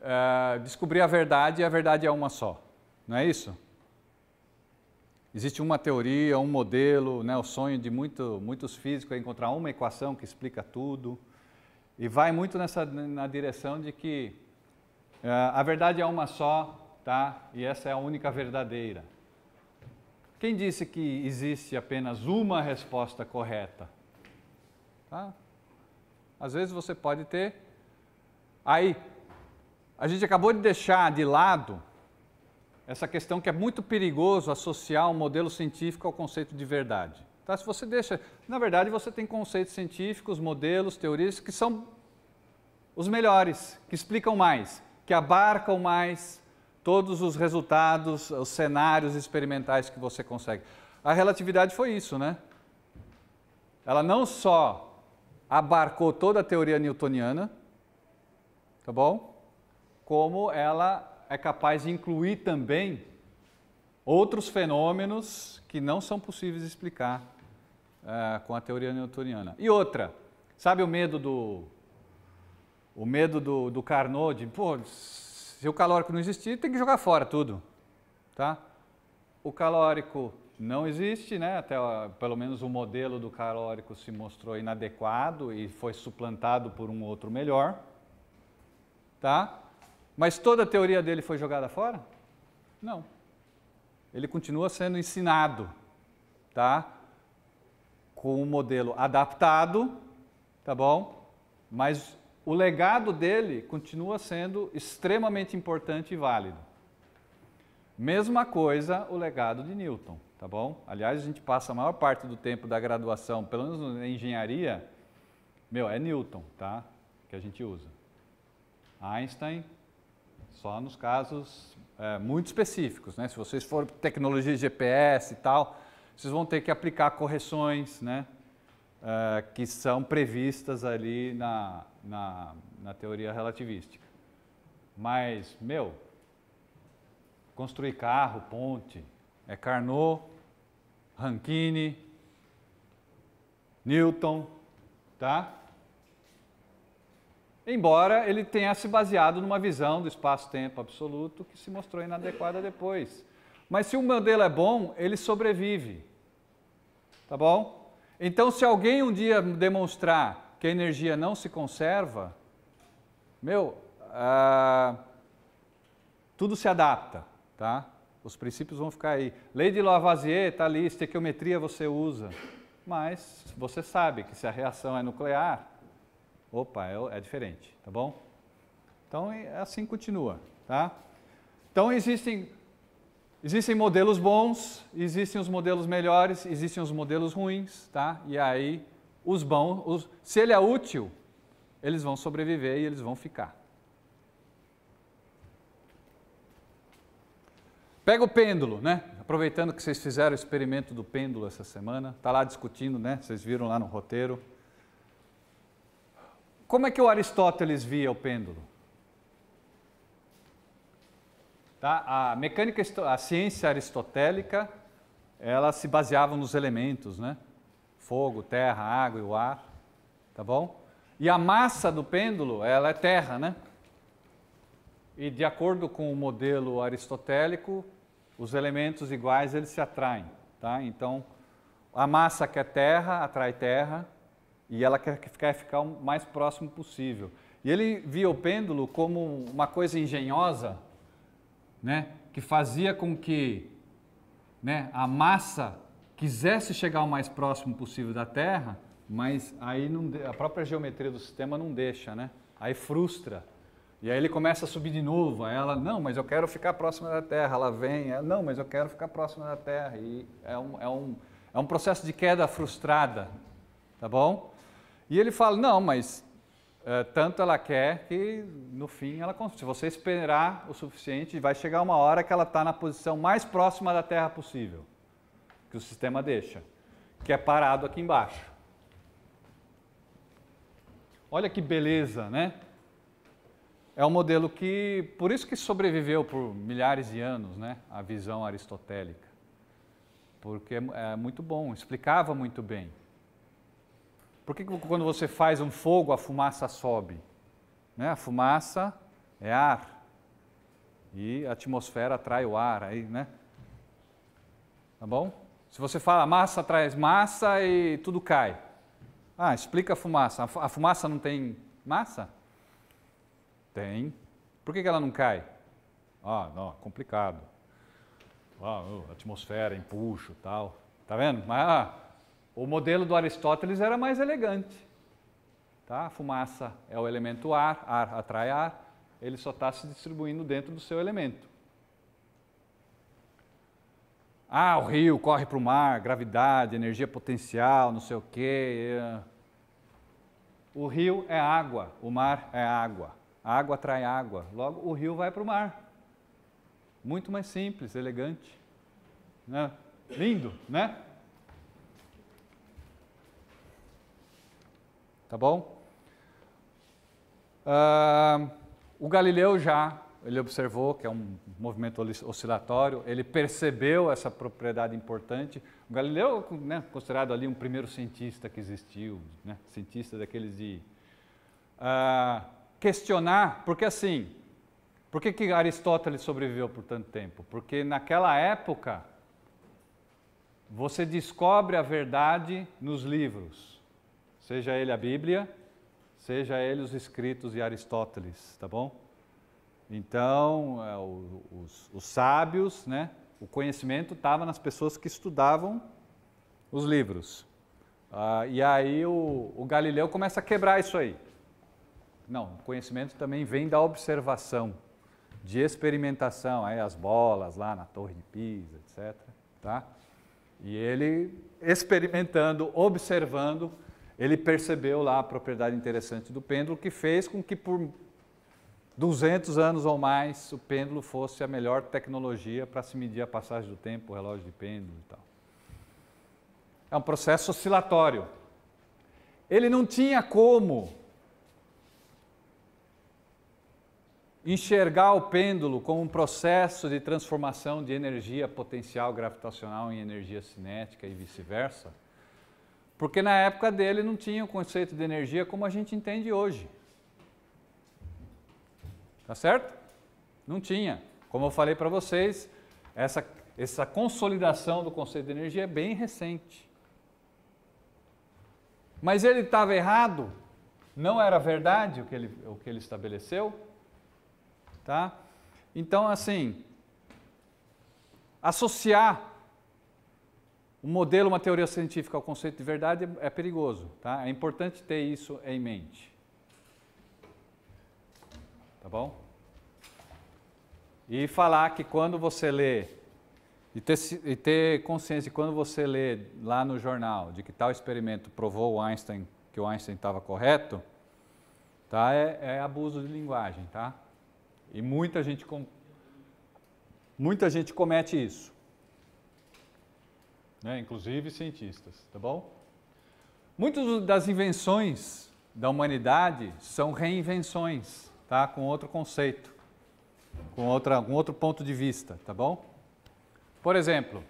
é descobrir a verdade e a verdade é uma só. Não é isso? Existe uma teoria, um modelo, né, o sonho de muito, muitos físicos é encontrar uma equação que explica tudo. E vai muito nessa, na direção de que a verdade é uma só, tá? E essa é a única verdadeira. Quem disse que existe apenas uma resposta correta? Tá? Às vezes você pode ter. Aí, a gente acabou de deixar de lado essa questão que é muito perigoso associar um modelo científico ao conceito de verdade. Tá? Se você deixa. Na verdade, você tem conceitos científicos, modelos, teorias que são os melhores, que explicam mais, que abarcam mais, todos os resultados, os cenários experimentais que você consegue. A relatividade foi isso, né? Ela não só abarcou toda a teoria newtoniana, tá bom? Como ela é capaz de incluir também outros fenômenos que não são possíveis explicar uh, com a teoria newtoniana. E outra, sabe o medo do o medo do, do Carnot de, pô, se o calórico não existir, tem que jogar fora tudo, tá? O calórico não existe, né? Até pelo menos o modelo do calórico se mostrou inadequado e foi suplantado por um outro melhor, tá? Mas toda a teoria dele foi jogada fora? Não. Ele continua sendo ensinado, tá? Com um modelo adaptado, tá bom? Mas o legado dele continua sendo extremamente importante e válido. Mesma coisa o legado de Newton, tá bom? Aliás, a gente passa a maior parte do tempo da graduação, pelo menos na engenharia, meu, é Newton, tá? Que a gente usa. Einstein, só nos casos é, muito específicos, né? Se vocês forem tecnologia de GPS e tal, vocês vão ter que aplicar correções, né? É, que são previstas ali na, na, na teoria relativística. Mas, meu, construir carro, ponte, é Carnot, Rankine, Newton, tá? Embora ele tenha se baseado numa visão do espaço-tempo absoluto que se mostrou inadequada depois. Mas se o modelo é bom, ele sobrevive. Tá bom? Então, se alguém um dia demonstrar que a energia não se conserva, meu, ah, tudo se adapta, tá? Os princípios vão ficar aí. Lei de Lavoisier está ali, estequiometria você usa, mas você sabe que se a reação é nuclear, opa, é, é diferente, tá bom? Então, é assim continua, tá? Então, existem Existem modelos bons, existem os modelos melhores, existem os modelos ruins, tá? E aí os bons, os, se ele é útil, eles vão sobreviver e eles vão ficar. Pega o pêndulo, né? Aproveitando que vocês fizeram o experimento do pêndulo essa semana, está lá discutindo, né? Vocês viram lá no roteiro. Como é que o Aristóteles via o pêndulo? Tá? A mecânica, a ciência aristotélica, ela se baseava nos elementos, né? fogo, terra, água e o ar, tá bom? E a massa do pêndulo, ela é terra, né? E de acordo com o modelo aristotélico, os elementos iguais eles se atraem, tá? Então, a massa quer terra, atrai terra, e ela quer ficar, ficar o mais próximo possível. E ele via o pêndulo como uma coisa engenhosa, né, que fazia com que né, a massa quisesse chegar o mais próximo possível da Terra, mas aí não, a própria geometria do sistema não deixa, né? Aí frustra. E aí ele começa a subir de novo. Aí ela, não, mas eu quero ficar próxima da Terra. Ela vem, ela, não, mas eu quero ficar próxima da Terra. E é um, é um, é um processo de queda frustrada, tá bom? E ele fala, não, mas é, tanto ela quer que no fim ela se você esperar o suficiente vai chegar uma hora que ela está na posição mais próxima da Terra possível que o sistema deixa que é parado aqui embaixo. Olha que beleza né? É um modelo que por isso que sobreviveu por milhares de anos né a visão aristotélica. Porque é muito bom explicava muito bem por que quando você faz um fogo a fumaça sobe? Né? A fumaça é ar e a atmosfera atrai o ar aí, né? Tá bom? Se você fala massa traz massa e tudo cai. Ah, explica a fumaça. A fumaça não tem massa? Tem. Por que ela não cai? Ah, não, complicado. Ah, atmosfera, empuxo, tal. Tá vendo? Mas ah, o modelo do Aristóteles era mais elegante. Tá? A fumaça é o elemento ar, ar atrai ar, ele só está se distribuindo dentro do seu elemento. Ah, o rio corre para o mar, gravidade, energia potencial, não sei o quê. O rio é água, o mar é água. A água atrai água, logo o rio vai para o mar. Muito mais simples, elegante. Né? Lindo, né? Tá bom? Uh, o Galileu já, ele observou que é um movimento oscilatório, ele percebeu essa propriedade importante. O Galileu, né, considerado ali um primeiro cientista que existiu, né, cientista daqueles de uh, questionar, porque assim, por que, que Aristóteles sobreviveu por tanto tempo? Porque naquela época você descobre a verdade nos livros seja ele a Bíblia, seja ele os escritos de Aristóteles, tá bom? Então, é, os, os, sábios, né, o conhecimento estava nas pessoas que estudavam os livros. Ah, e aí o, o Galileu começa a quebrar isso aí. Não, o conhecimento também vem da observação, de experimentação, aí as bolas lá na Torre de Pisa, etc. Tá? E ele experimentando, observando, ele percebeu lá a propriedade interessante do pêndulo que fez com que por 200 anos ou mais o pêndulo fosse a melhor tecnologia para se medir a passagem do tempo, o relógio de pêndulo e tal. É um processo oscilatório. Ele não tinha como enxergar o pêndulo como um processo de transformação de energia potencial gravitacional em energia cinética e vice-versa porque na época dele não tinha o conceito de energia como a gente entende hoje. Tá certo? Não tinha. Como eu falei para vocês, essa, essa consolidação do conceito de energia é bem recente. Mas ele estava errado? Não era verdade o que ele, o que ele estabeleceu? Tá? Então, assim, associar um modelo, uma teoria científica ao conceito de verdade é perigoso, tá? É importante ter isso em mente. Tá bom? E falar que quando você lê, e ter, e ter consciência de quando você lê lá no jornal de que tal experimento provou o Einstein, que o Einstein estava correto, tá? É, é, abuso de linguagem, tá? E muita gente, com, muita gente comete isso né? inclusive cientistas, tá bom? Muitas das invenções da humanidade são reinvenções, tá? Com outro conceito, com outra, um outro ponto de vista, tá bom? Por exemplo,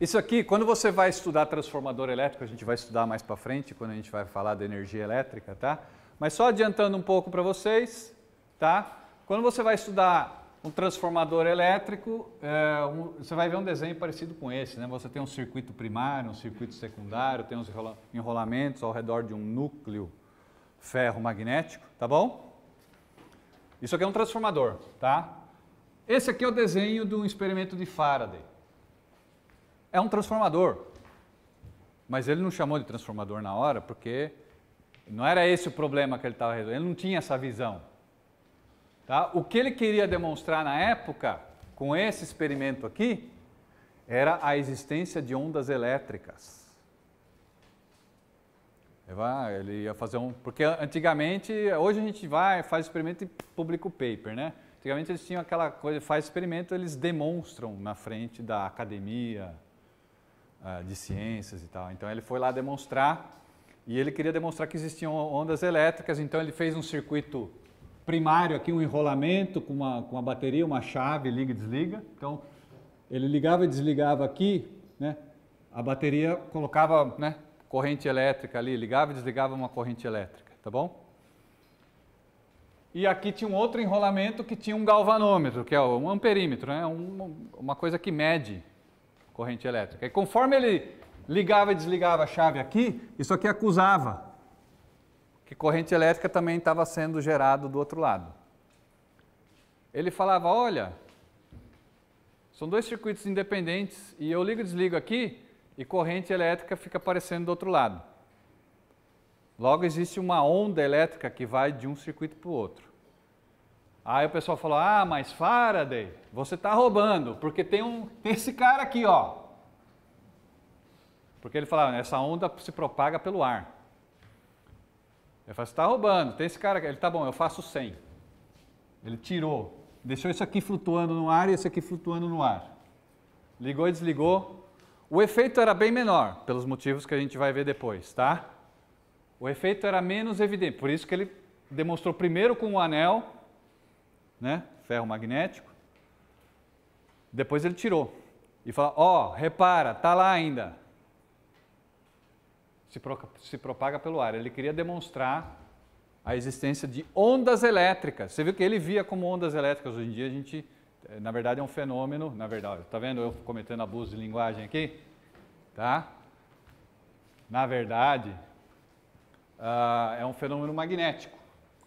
isso aqui, quando você vai estudar transformador elétrico, a gente vai estudar mais para frente, quando a gente vai falar da energia elétrica, tá? Mas só adiantando um pouco para vocês, tá? Quando você vai estudar um transformador elétrico, é, um, você vai ver um desenho parecido com esse, né? Você tem um circuito primário, um circuito secundário, tem uns enrolamentos ao redor de um núcleo ferro-magnético, tá bom? Isso aqui é um transformador, tá? Esse aqui é o desenho de um experimento de Faraday. É um transformador, mas ele não chamou de transformador na hora porque não era esse o problema que ele estava resolvendo, ele não tinha essa visão. Tá? O que ele queria demonstrar na época, com esse experimento aqui, era a existência de ondas elétricas. Ele ia fazer um. Porque antigamente, hoje a gente vai, faz experimento e publica o paper, né? Antigamente eles tinham aquela coisa, faz experimento, eles demonstram na frente da academia uh, de ciências e tal. Então ele foi lá demonstrar e ele queria demonstrar que existiam ondas elétricas, então ele fez um circuito primário aqui, um enrolamento com uma, com uma bateria, uma chave, liga e desliga. Então ele ligava e desligava aqui, né? A bateria colocava, né, corrente elétrica ali, ligava e desligava uma corrente elétrica, tá bom? E aqui tinha um outro enrolamento que tinha um galvanômetro, que é um amperímetro, né? Um, uma coisa que mede corrente elétrica. E conforme ele ligava e desligava a chave aqui, isso aqui acusava que corrente elétrica também estava sendo gerado do outro lado. Ele falava, olha, são dois circuitos independentes e eu ligo e desligo aqui e corrente elétrica fica aparecendo do outro lado. Logo existe uma onda elétrica que vai de um circuito para o outro. Aí o pessoal falou: "Ah, mas Faraday, você está roubando, porque tem um esse cara aqui, ó. Porque ele falava, essa onda se propaga pelo ar. Eu falei, você está roubando, tem esse cara aqui. Ele, tá bom, eu faço 100. Ele tirou, deixou isso aqui flutuando no ar e esse aqui flutuando no ar. Ligou e desligou. O efeito era bem menor, pelos motivos que a gente vai ver depois, tá? O efeito era menos evidente, por isso que ele demonstrou primeiro com o anel, né, ferro magnético, depois ele tirou e falou, ó, oh, repara, tá lá ainda, se, pro, se propaga pelo ar. Ele queria demonstrar a existência de ondas elétricas. Você viu que ele via como ondas elétricas. Hoje em dia a gente, eh, na verdade, é um fenômeno. Na verdade, está vendo eu cometendo abuso de linguagem aqui? Tá? Na verdade, uh, é um fenômeno magnético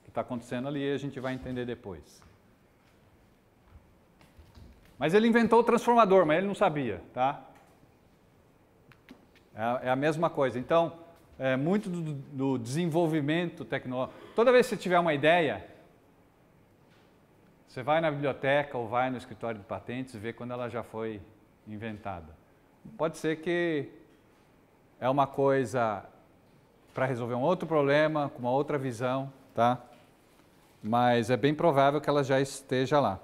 que está acontecendo ali e a gente vai entender depois. Mas ele inventou o transformador, mas ele não sabia, tá? É, é a mesma coisa. Então, é, muito do, do desenvolvimento tecnológico. Toda vez que você tiver uma ideia, você vai na biblioteca ou vai no escritório de patentes e vê quando ela já foi inventada. Pode ser que é uma coisa para resolver um outro problema, com uma outra visão, tá? Mas é bem provável que ela já esteja lá.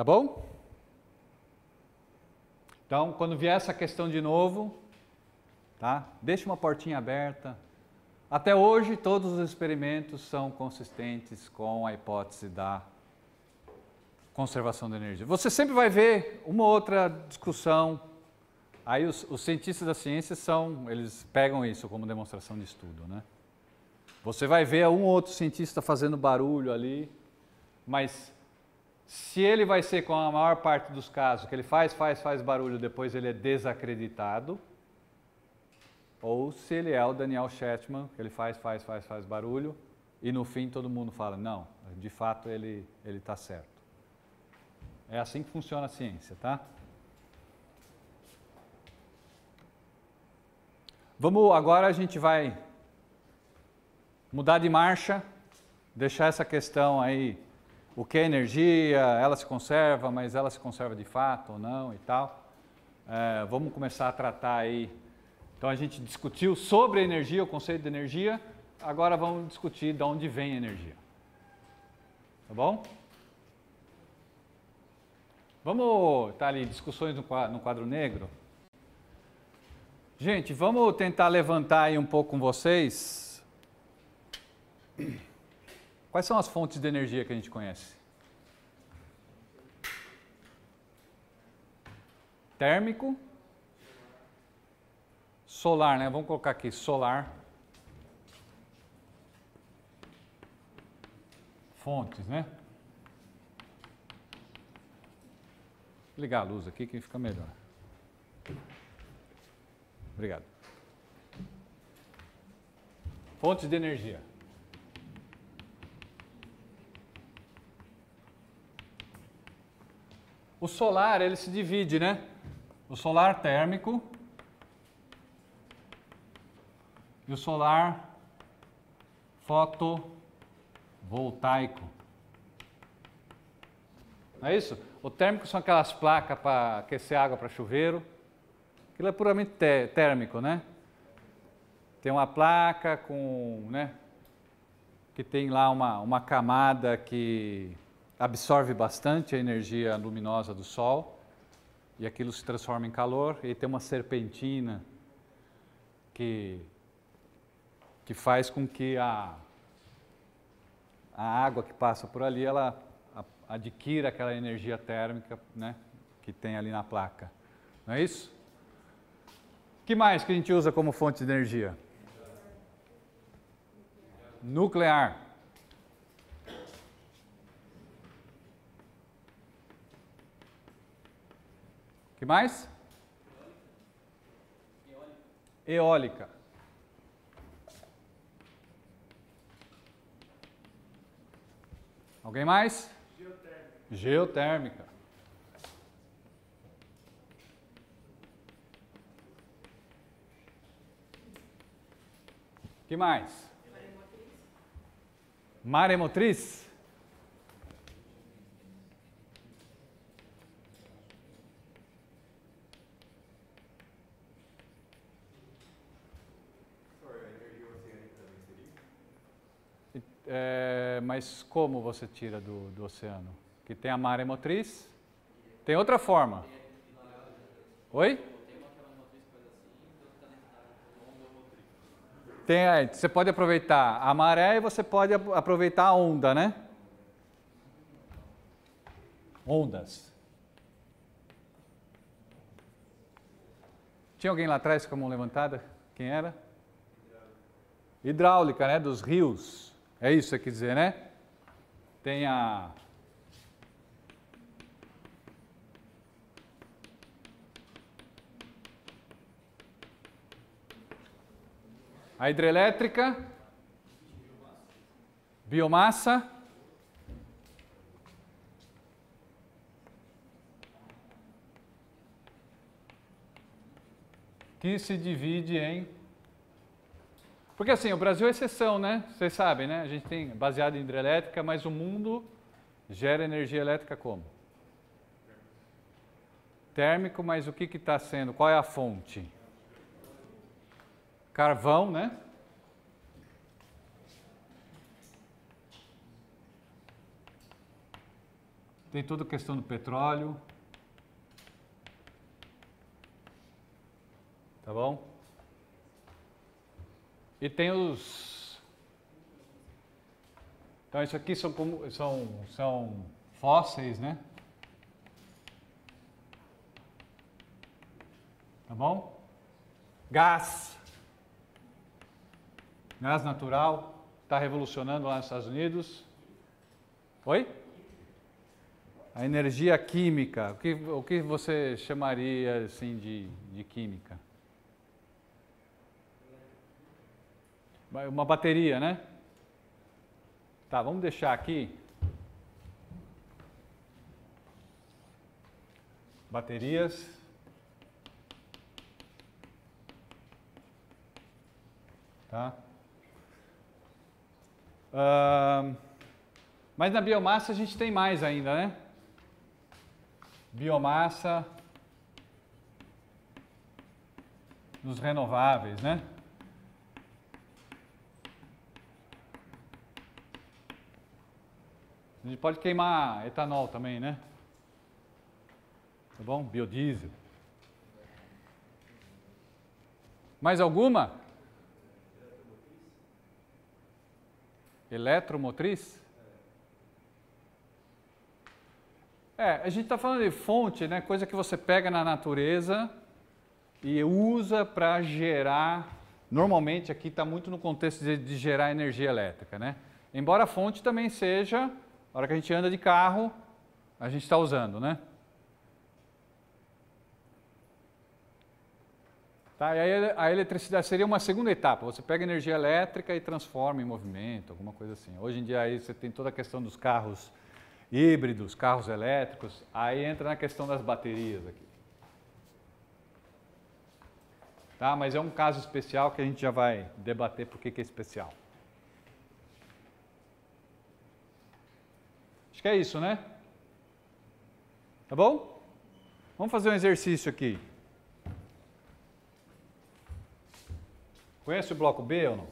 Tá bom? Então, quando vier essa questão de novo, tá? Deixa uma portinha aberta. Até hoje, todos os experimentos são consistentes com a hipótese da conservação da energia. Você sempre vai ver uma outra discussão. Aí os, os cientistas da ciência são, eles pegam isso como demonstração de estudo, né? Você vai ver um ou outro cientista fazendo barulho ali, mas se ele vai ser, com a maior parte dos casos, que ele faz, faz, faz barulho, depois ele é desacreditado, ou se ele é o Daniel Shetman, que ele faz, faz, faz, faz barulho, e no fim todo mundo fala, não, de fato ele está certo. É assim que funciona a ciência, tá? Vamos, agora a gente vai mudar de marcha, deixar essa questão aí o que é energia, ela se conserva, mas ela se conserva de fato ou não e tal. É, vamos começar a tratar aí. Então a gente discutiu sobre a energia, o conceito de energia, agora vamos discutir de onde vem a energia. Tá bom? Vamos tá ali, discussões no quadro, no quadro negro. Gente, vamos tentar levantar aí um pouco com vocês Quais são as fontes de energia que a gente conhece? Térmico, solar, né? Vamos colocar aqui solar. Fontes, né? Vou ligar a luz aqui que fica melhor. Obrigado. Fontes de energia. O solar, ele se divide, né? O solar térmico e o solar fotovoltaico. Não é isso? O térmico são aquelas placas para aquecer água para chuveiro. Aquilo é puramente térmico, né? Tem uma placa com, né? Que tem lá uma, uma camada que absorve bastante a energia luminosa do Sol e aquilo se transforma em calor e tem uma serpentina que, que faz com que a, a água que passa por ali ela adquira aquela energia térmica né, que tem ali na placa. Não é isso? O que mais que a gente usa como fonte de energia? Nuclear. Que mais? Eólica. Alguém mais? Geotérmica. Geotérmica. que mais? Maremotriz. Maremotriz? É, mas como você tira do, do oceano? Que tem a maremotriz? Tem outra forma? Oi? Tem, é, você pode aproveitar a maré e você pode aproveitar a onda, né? Ondas. Tinha alguém lá atrás com a mão levantada? Quem era? Hidráulica, né? Dos rios. É isso que quer dizer, né? Tem a. A hidrelétrica, biomassa, que se divide em porque assim, o Brasil é exceção, né? Vocês sabem, né? A gente tem baseado em hidrelétrica, mas o mundo gera energia elétrica como? Térmico, mas o que está sendo? Qual é a fonte? Carvão, né? Tem toda a questão do petróleo. Tá bom? E tem os. Então, isso aqui são, como, são, são fósseis, né? Tá bom? Gás. Gás natural. Está revolucionando lá nos Estados Unidos. Oi? A energia química. O que, o que você chamaria assim de, de química? Uma bateria, né? Tá, vamos deixar aqui. Baterias. Tá? Uh, mas na biomassa a gente tem mais ainda, né? Biomassa nos renováveis, né? Gente pode queimar etanol também, né? Tá bom? Biodiesel. Mais alguma? Eletromotriz? É, a gente está falando de fonte, né? Coisa que você pega na natureza e usa para gerar. Normalmente aqui está muito no contexto de, de, gerar energia elétrica, né? Embora a fonte também seja, na hora que a gente anda de carro, a gente está usando, né? Tá, e a eletricidade seria uma segunda etapa. Você pega energia elétrica e transforma em movimento, alguma coisa assim. Hoje em dia aí você tem toda a questão dos carros híbridos, carros elétricos, aí entra na questão das baterias aqui. Tá? Mas é um caso especial que a gente já vai debater por que é especial. Acho que é isso, né? Tá bom? Vamos fazer um exercício aqui. Conhece o bloco B ou não?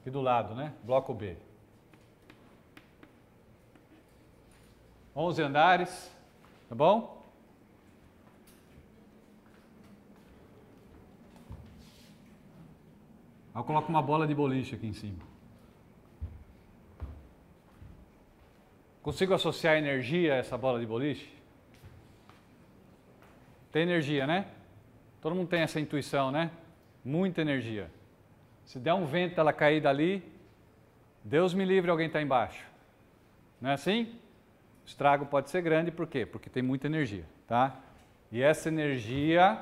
Aqui do lado, né? Bloco B. 11 andares, tá bom? Eu coloco uma bola de boliche aqui em cima. Consigo associar energia a essa bola de boliche? Tem energia, né? Todo mundo tem essa intuição, né? Muita energia. Se der um vento ela cair dali, Deus me livre alguém está embaixo. Não é assim? O estrago pode ser grande, por quê? Porque tem muita energia, tá? E essa energia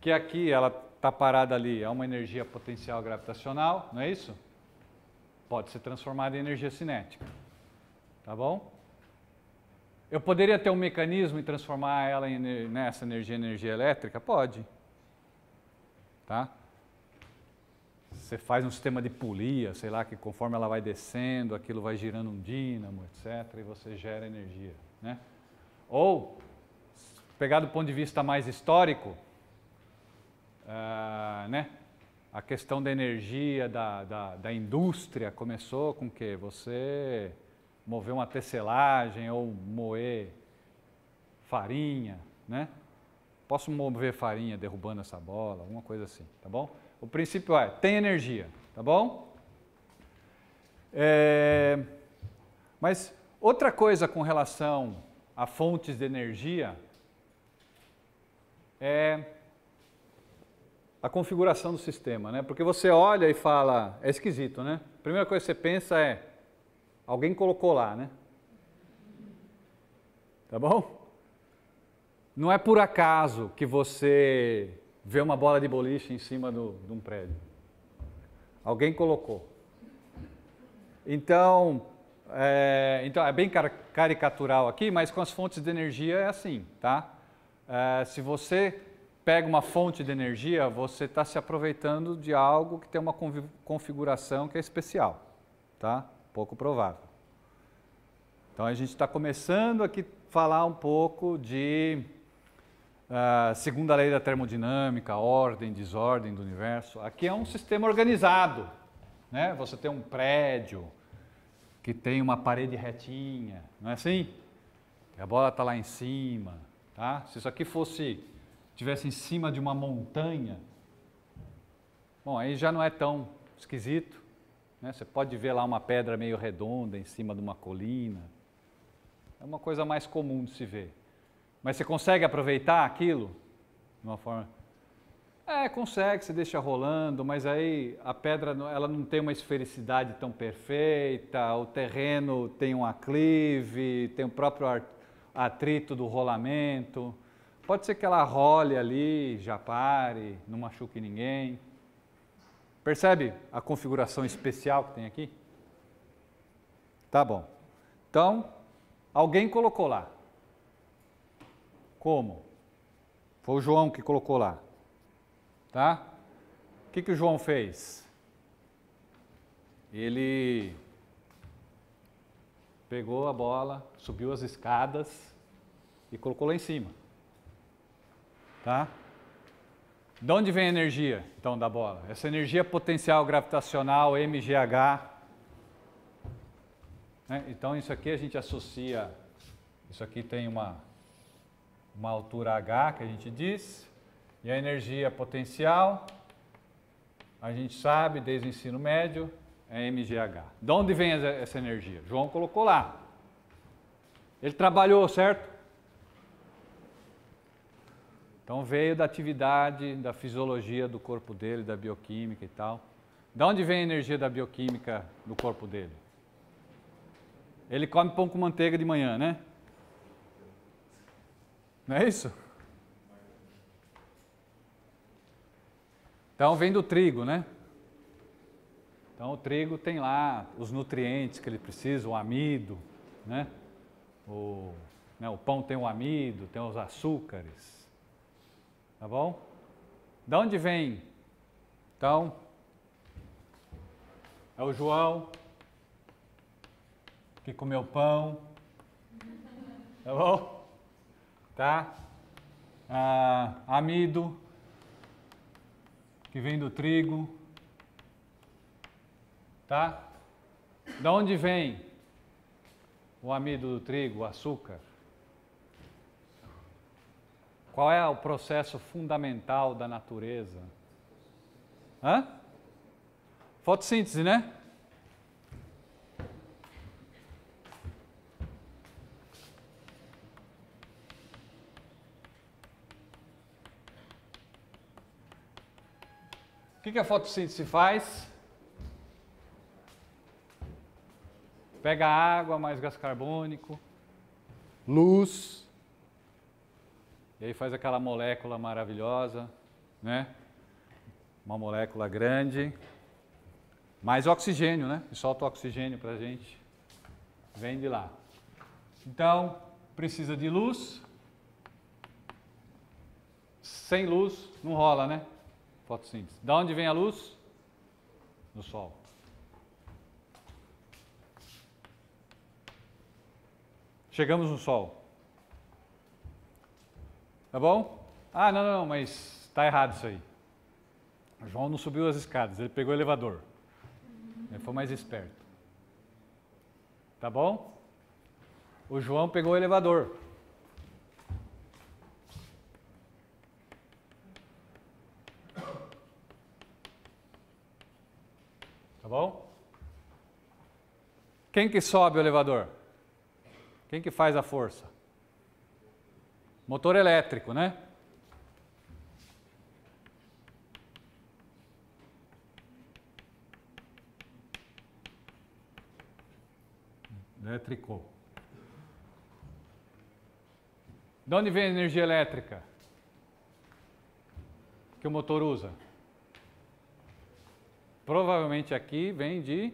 que aqui ela está parada ali é uma energia potencial gravitacional, não é isso? Pode ser transformada em energia cinética. Tá bom? Eu poderia ter um mecanismo e transformar ela em, nessa energia em energia elétrica? Pode. Tá? Você faz um sistema de polia, sei lá, que conforme ela vai descendo, aquilo vai girando um dínamo, etc., e você gera energia. Né? Ou, pegar do ponto de vista mais histórico, uh, né? A questão da energia da, da, da indústria começou com que você mover uma tecelagem ou moer farinha, né? Posso mover farinha derrubando essa bola, alguma coisa assim, tá bom? O princípio é, tem energia, tá bom? É, mas outra coisa com relação a fontes de energia é a configuração do sistema, né? Porque você olha e fala, é esquisito, né? A primeira coisa que você pensa é, alguém colocou lá, né? Tá bom? Não é por acaso que você vê uma bola de boliche em cima do, de um prédio. Alguém colocou. Então, é, então, é bem caricatural aqui, mas com as fontes de energia é assim, tá? É, se você pega uma fonte de energia, você está se aproveitando de algo que tem uma configuração que é especial, tá? Pouco provável. Então a gente está começando aqui a falar um pouco de uh, segunda lei da termodinâmica, ordem, desordem do universo. Aqui é um sistema organizado, né? Você tem um prédio que tem uma parede retinha, não é assim? A bola está lá em cima, tá? Se isso aqui fosse tivesse em cima de uma montanha, bom, aí já não é tão esquisito. Né? Você pode ver lá uma pedra meio redonda em cima de uma colina. É uma coisa mais comum de se ver. Mas você consegue aproveitar aquilo de uma forma. É, consegue, você deixa rolando, mas aí a pedra ela não tem uma esfericidade tão perfeita, o terreno tem um aclive, tem o próprio atrito do rolamento. Pode ser que ela role ali, já pare, não machuque ninguém. Percebe a configuração especial que tem aqui? Tá bom. Então, alguém colocou lá. Como? Foi o João que colocou lá. Tá? O que, que o João fez? Ele pegou a bola, subiu as escadas e colocou lá em cima. Tá? De onde vem a energia, então, da bola? Essa energia potencial gravitacional, MGH. Né? Então, isso aqui a gente associa, isso aqui tem uma, uma altura H, que a gente diz, e a energia potencial, a gente sabe desde o ensino médio, é MGH. De onde vem essa energia? João colocou lá. Ele trabalhou, certo? Então veio da atividade, da fisiologia do corpo dele, da bioquímica e tal. De onde vem a energia da bioquímica do corpo dele? Ele come pão com manteiga de manhã, né? Não é isso? Então vem do trigo, né? Então o trigo tem lá os nutrientes que ele precisa, o amido, né? O, né, o pão tem o amido, tem os açúcares. Tá bom? Da onde vem? Então, é o João que comeu pão. Tá bom? Tá? Ah, amido que vem do trigo. Tá? Da onde vem o amido do trigo, o açúcar? Qual é o processo fundamental da natureza? Hã? Fotossíntese, né? O que, que a fotossíntese faz? Pega água mais gás carbônico, luz, e aí faz aquela molécula maravilhosa, né? Uma molécula grande, mais oxigênio, né? E solta o oxigênio para a gente. Vem de lá. Então, precisa de luz. Sem luz não rola, né? Fotossíntese. Da onde vem a luz? Do sol. Chegamos no sol. Tá bom? Ah, não, não, mas está errado isso aí. O João não subiu as escadas, ele pegou o elevador. Ele foi mais esperto. Tá bom? O João pegou o elevador. Tá bom? Quem que sobe o elevador? Quem que faz a força? Motor elétrico, né? Elétrico. De onde vem a energia elétrica que o motor usa? Provavelmente aqui vem de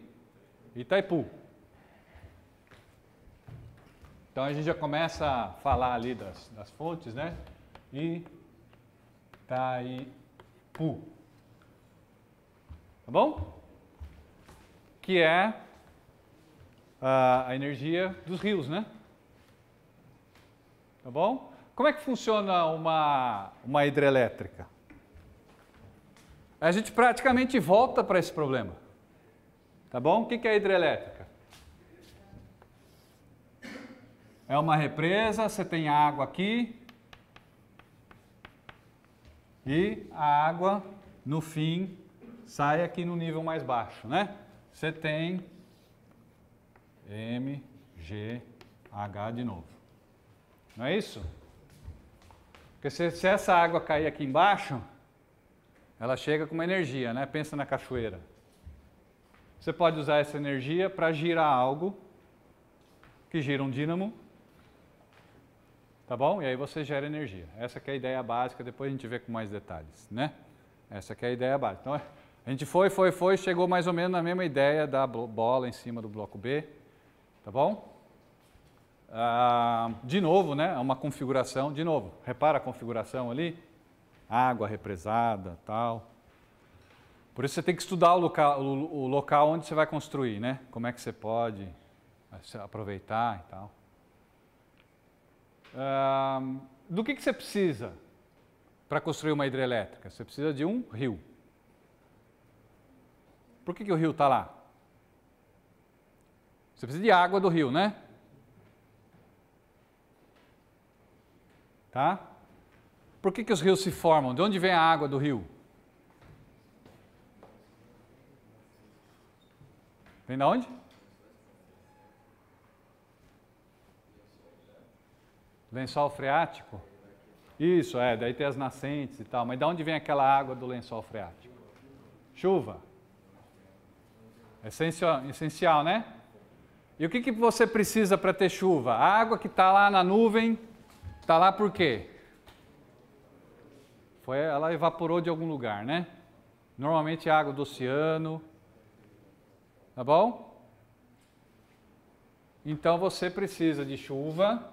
Itaipu. Então a gente já começa a falar ali das, das fontes, né? Itaipu. Tá bom? Que é a, a energia dos rios, né? Tá bom? Como é que funciona uma, uma hidrelétrica? A gente praticamente volta para esse problema. Tá bom? O que é hidrelétrica? É uma represa, você tem água aqui. E a água, no fim, sai aqui no nível mais baixo, né? Você tem M, G, H de novo. Não é isso? Porque se, se essa água cair aqui embaixo, ela chega com uma energia, né? Pensa na cachoeira. Você pode usar essa energia para girar algo que gira um dínamo Tá bom? E aí você gera energia. Essa é a ideia básica, depois a gente vê com mais detalhes, né? Essa é a ideia básica. Então, a gente foi, foi, foi, chegou mais ou menos na mesma ideia da bola em cima do bloco B, tá bom? Ah, de novo, né? É uma configuração, de novo, repara a configuração ali? Água represada, tal. Por isso você tem que estudar o local, o, local onde você vai construir, né? Como é que você pode aproveitar e tal do que, que você precisa para construir uma hidrelétrica? Você precisa de um rio. Por que, que o rio está lá? Você precisa de água do rio, né? Tá? Por que, que os rios se formam? De onde vem a água do rio? Vem de onde? Lençol freático. Isso, é, daí tem as nascentes e tal. Mas de onde vem aquela água do lençol freático? Chuva. Essencial, essencial né? E o que, que você precisa para ter chuva? A água que está lá na nuvem, está lá por quê? Foi, ela evaporou de algum lugar, né? Normalmente é água do oceano. Tá bom? Então você precisa de chuva.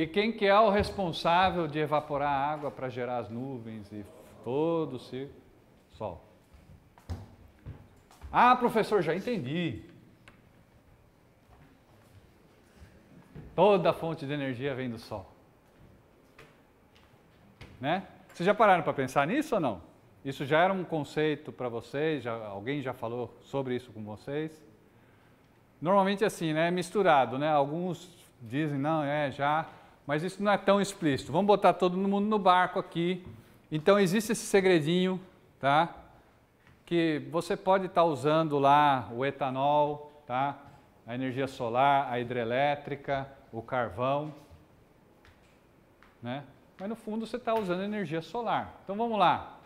E quem que é o responsável de evaporar a água para gerar as nuvens e todo o ciclo? Sol. Ah, professor, já entendi. Toda fonte de energia vem do Sol. Né? Vocês já pararam para pensar nisso ou não? Isso já era um conceito para vocês? Já, alguém já falou sobre isso com vocês? Normalmente assim, né? É misturado, né? Alguns dizem, não, é, já, mas isso não é tão explícito. Vamos botar todo mundo no barco aqui. Então existe esse segredinho, tá? Que você pode estar tá usando lá o etanol, tá? A energia solar, a hidrelétrica, o carvão, né? Mas no fundo você está usando energia solar. Então vamos lá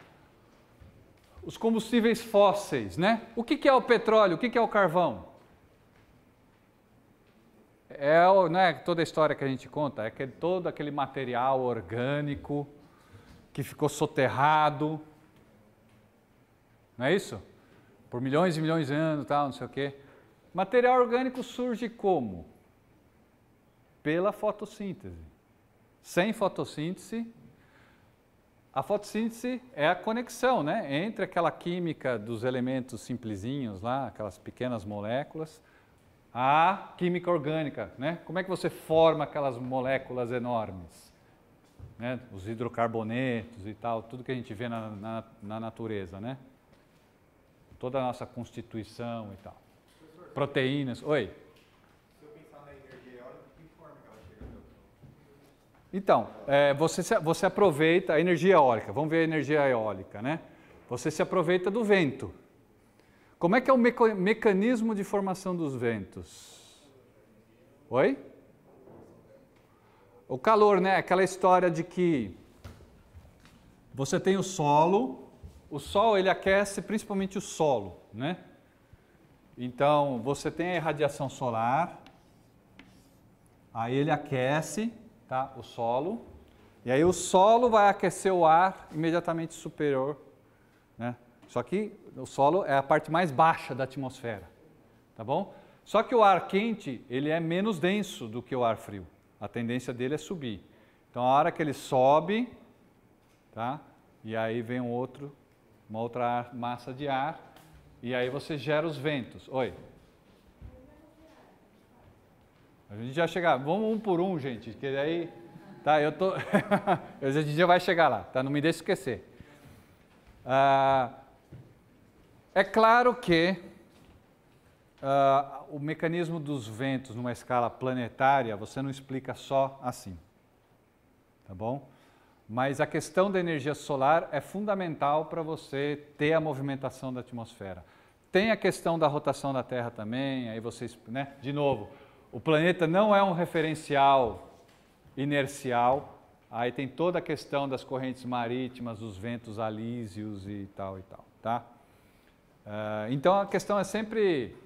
os combustíveis fósseis, né? O que, que é o petróleo? O que, que é o carvão? É não é toda a história que a gente conta, é que todo aquele material orgânico que ficou soterrado, não é isso? Por milhões e milhões de anos, tal, não sei o quê. Material orgânico surge como? Pela fotossíntese. Sem fotossíntese, a fotossíntese é a conexão né, entre aquela química dos elementos simplesinhos lá, aquelas pequenas moléculas, a química orgânica. Né? Como é que você forma aquelas moléculas enormes? Né? Os hidrocarbonetos e tal, tudo que a gente vê na, na, na natureza, né? Toda a nossa constituição e tal. Proteínas. Oi. Então, é, você, você aproveita a energia eólica, vamos ver a energia eólica, né? Você se aproveita do vento. Como é que é o meca mecanismo de formação dos ventos? Oi? O calor, né? Aquela história de que você tem o solo, o sol ele aquece principalmente o solo, né? Então, você tem a irradiação solar, aí ele aquece, tá? o solo. E aí o solo vai aquecer o ar imediatamente superior. Só que o solo é a parte mais baixa da atmosfera. Tá bom? Só que o ar quente ele é menos denso do que o ar frio. A tendência dele é subir. Então a hora que ele sobe, tá? E aí vem um outro, uma outra massa de ar, e aí você gera os ventos. Oi. A gente já chegar, vamos um por um, gente, que daí, tá, eu tô, a gente já vai chegar lá, tá, não me deixe esquecer. Ah, é claro que ah, o mecanismo dos ventos numa escala planetária, você não explica só assim, tá bom? Mas a questão da energia solar é fundamental para você ter a movimentação da atmosfera. Tem a questão da rotação da Terra também, aí vocês, né, de novo, o planeta não é um referencial inercial. Aí tem toda a questão das correntes marítimas, dos ventos alísios e tal e tal, tá? Uh, então a questão é sempre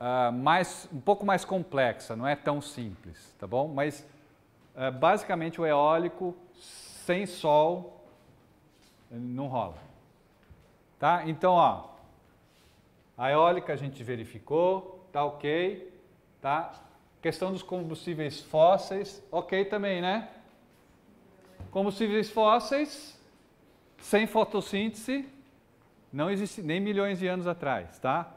uh, mais, um pouco mais complexa, não é tão simples, tá bom? Mas uh, basicamente o eólico sem sol não rola, tá? Então ó, a eólica a gente verificou, tá ok, tá? Questão dos combustíveis fósseis, ok também, né? Combustíveis fósseis, sem fotossíntese, não existe nem milhões de anos atrás, tá?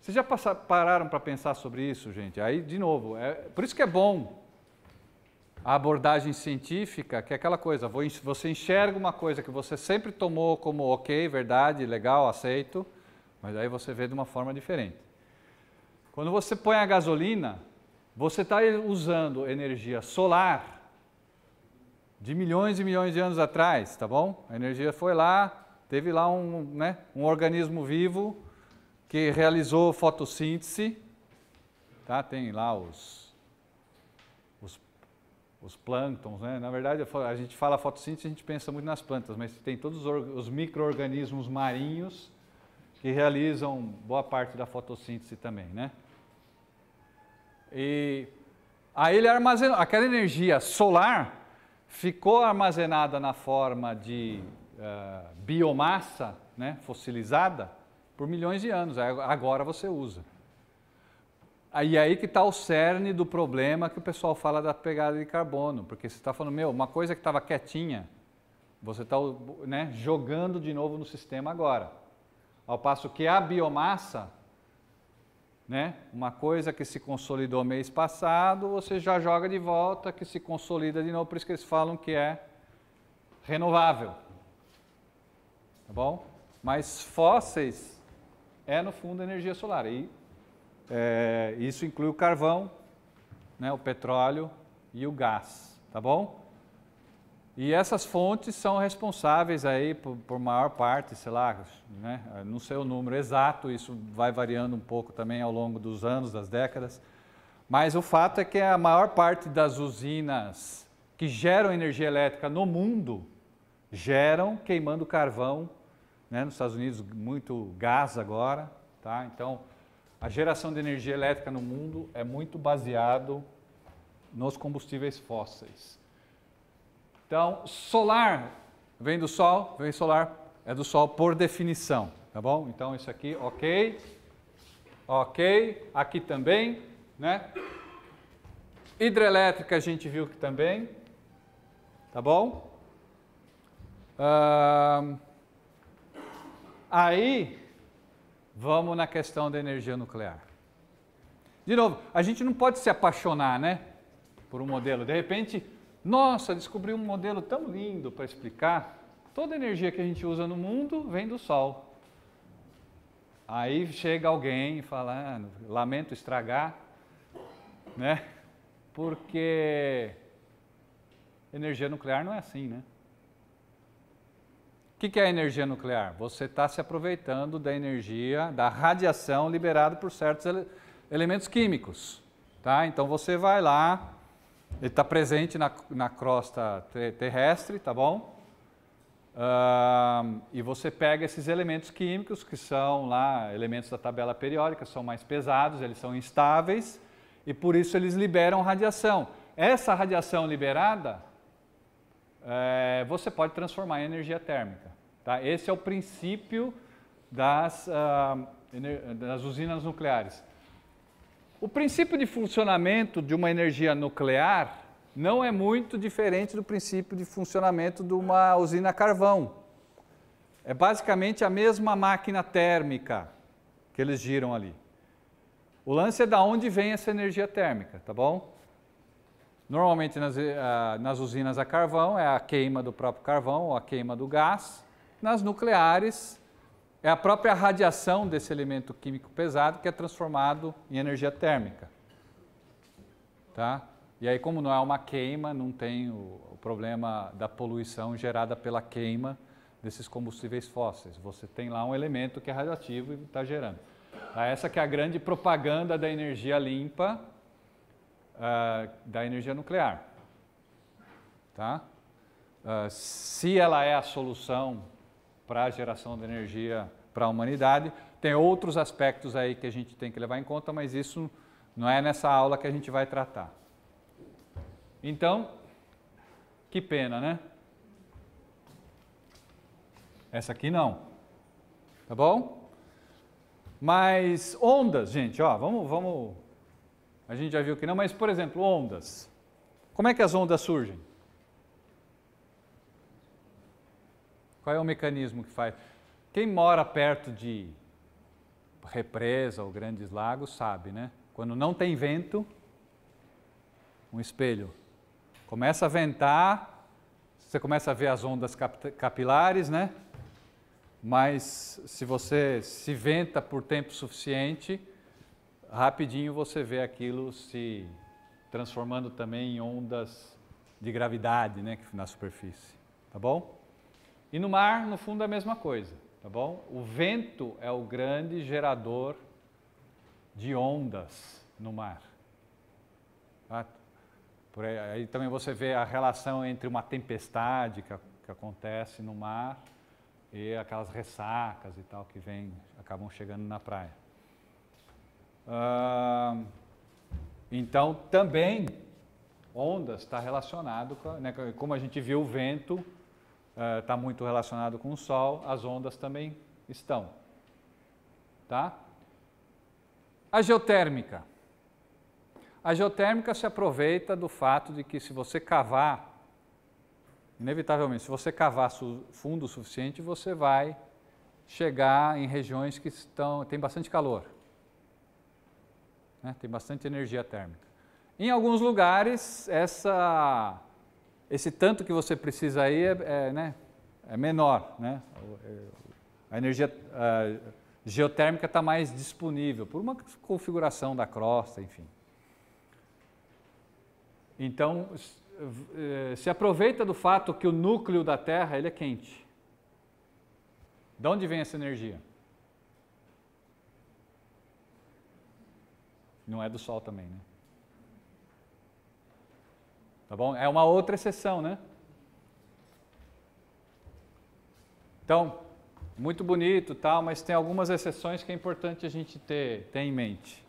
Vocês já passaram, pararam para pensar sobre isso, gente? Aí, de novo, é, por isso que é bom a abordagem científica, que é aquela coisa, você enxerga uma coisa que você sempre tomou como ok, verdade, legal, aceito, mas aí você vê de uma forma diferente. Quando você põe a gasolina, você está usando energia solar de milhões e milhões de anos atrás, tá bom? A energia foi lá, teve lá um, né, um organismo vivo que realizou fotossíntese, tá? Tem lá os os plânctons, né? Na verdade, a gente fala fotossíntese, a gente pensa muito nas plantas, mas tem todos os micro-organismos marinhos que realizam boa parte da fotossíntese também, né? E aí ele armazenou, aquela energia solar ficou armazenada na forma de uh, biomassa, né, fossilizada, por milhões de anos. Agora você usa. Aí aí que está o cerne do problema que o pessoal fala da pegada de carbono, porque você está falando, meu, uma coisa que estava quietinha, você está né, jogando de novo no sistema agora. Ao passo que a biomassa, né, uma coisa que se consolidou mês passado, você já joga de volta, que se consolida de novo, por isso que eles falam que é renovável. Tá bom? Mas fósseis é, no fundo, energia solar. E é, isso inclui o carvão, né, o petróleo e o gás, tá bom? E essas fontes são responsáveis aí por, por maior parte, sei lá, né, não sei o número exato, isso vai variando um pouco também ao longo dos anos, das décadas, mas o fato é que a maior parte das usinas que geram energia elétrica no mundo geram queimando carvão, né, nos Estados Unidos muito gás agora, tá? Então, a geração de energia elétrica no mundo é muito baseado nos combustíveis fósseis. Então, solar vem do sol, vem solar é do sol por definição, tá bom? Então isso aqui, ok, ok, aqui também, né? Hidrelétrica a gente viu que também, tá bom? Uh, aí Vamos na questão da energia nuclear. De novo, a gente não pode se apaixonar, né? Por um modelo. De repente, nossa, descobri um modelo tão lindo para explicar. Toda energia que a gente usa no mundo vem do Sol. Aí chega alguém e fala, ah, lamento estragar, né? Porque energia nuclear não é assim, né? O que, que é energia nuclear? Você está se aproveitando da energia, da radiação liberada por certos ele elementos químicos. Tá? Então você vai lá, ele está presente na, na crosta terrestre, tá bom? Uh, e você pega esses elementos químicos, que são lá elementos da tabela periódica, são mais pesados, eles são instáveis, e por isso eles liberam radiação. Essa radiação liberada é, você pode transformar em energia térmica. Tá? Esse é o princípio das, uh, das usinas nucleares. O princípio de funcionamento de uma energia nuclear não é muito diferente do princípio de funcionamento de uma usina a carvão. É basicamente a mesma máquina térmica que eles giram ali. O lance é da onde vem essa energia térmica, tá bom? Normalmente nas, uh, nas usinas a carvão é a queima do próprio carvão ou a queima do gás. Nas nucleares é a própria radiação desse elemento químico pesado que é transformado em energia térmica. Tá? E aí, como não é uma queima, não tem o, o problema da poluição gerada pela queima desses combustíveis fósseis. Você tem lá um elemento que é radioativo e está gerando. Tá? Essa que é a grande propaganda da energia limpa uh, da energia nuclear. Tá? Uh, se ela é a solução para a geração de energia para a humanidade, tem outros aspectos aí que a gente tem que levar em conta, mas isso não é nessa aula que a gente vai tratar. Então, que pena, né? Essa aqui não. Tá bom? Mas ondas, gente, ó, vamos, vamos a gente já viu que não, mas por exemplo, ondas. Como é que as ondas surgem? Qual é o mecanismo que faz? Quem mora perto de represa ou grandes lagos sabe, né? Quando não tem vento, um espelho começa a ventar, você começa a ver as ondas capilares, né? Mas se você se venta por tempo suficiente, rapidinho você vê aquilo se transformando também em ondas de gravidade né, na superfície. Tá bom? E no mar, no fundo, é a mesma coisa. Tá bom? O vento é o grande gerador de ondas no mar. Tá? Por aí, aí também você vê a relação entre uma tempestade que, que acontece no mar e aquelas ressacas e tal que vem, acabam chegando na praia. Então, também ondas está relacionado com, né, como a gente viu o vento está uh, muito relacionado com o sol, as ondas também estão, tá? A geotérmica. A geotérmica se aproveita do fato de que se você cavar, inevitavelmente, se você cavar fundo o suficiente, você vai chegar em regiões que estão, tem bastante calor. Né? Tem bastante energia térmica. Em alguns lugares, essa, esse tanto que você precisa aí é, é, né, é menor. Né? A energia a geotérmica está mais disponível por uma configuração da crosta, enfim. Então, eh, se aproveita do fato que o núcleo da Terra ele é quente. De onde vem essa energia? Não é do Sol também, né? Tá bom? É uma outra exceção, né? Então, muito bonito tal, mas tem algumas exceções que é importante a gente ter, ter em mente.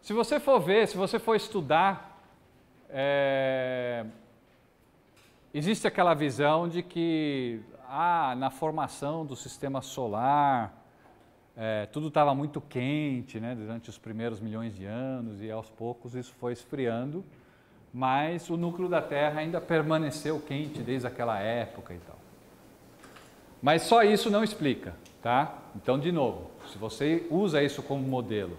Se você for ver, se você for estudar, é, existe aquela visão de que ah, na formação do sistema solar é, tudo estava muito quente né, durante os primeiros milhões de anos e aos poucos isso foi esfriando, mas o núcleo da Terra ainda permaneceu quente desde aquela época e tal. Mas só isso não explica, tá? Então, de novo, se você usa isso como modelo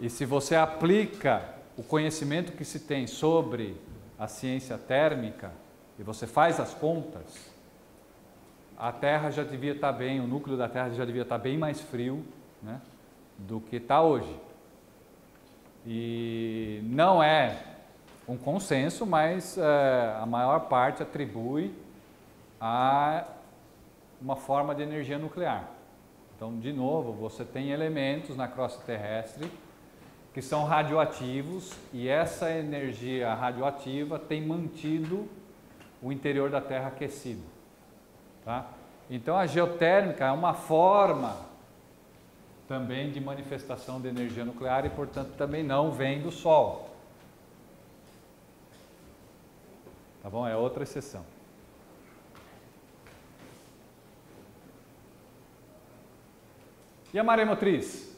e se você aplica o conhecimento que se tem sobre a ciência térmica e você faz as contas, a Terra já devia estar bem, o núcleo da Terra já devia estar bem mais frio né, do que está hoje. E não é um consenso, mas é, a maior parte atribui a uma forma de energia nuclear. Então, de novo, você tem elementos na crosta terrestre que são radioativos e essa energia radioativa tem mantido o interior da Terra aquecido. Tá? Então, a geotérmica é uma forma também de manifestação de energia nuclear e, portanto, também não vem do Sol. Tá bom? É outra exceção. E a maré motriz?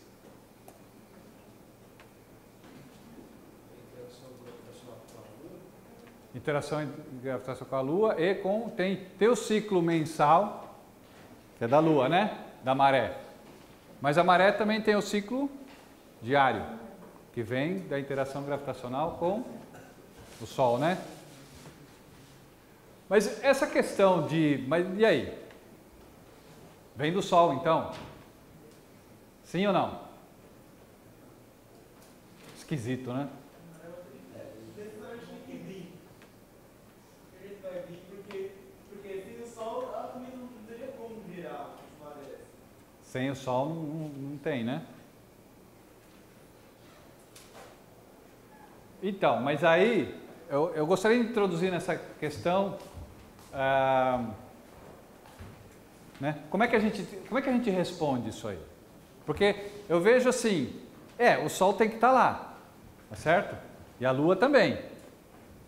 Interação gravitacional com a Lua e com tem teu ciclo mensal, que é da Lua, né? Da maré. Mas a maré também tem o ciclo diário, que vem da interação gravitacional com o Sol, né? Mas essa questão de, mas e aí? Vem do Sol, então? Sim ou não? Esquisito, né? Sem o sol não, não tem, né? Então, mas aí eu, eu gostaria de introduzir nessa questão ah, né? como, é que a gente, como é que a gente responde isso aí? Porque eu vejo assim, é, o Sol tem que estar tá lá, tá certo? E a Lua também.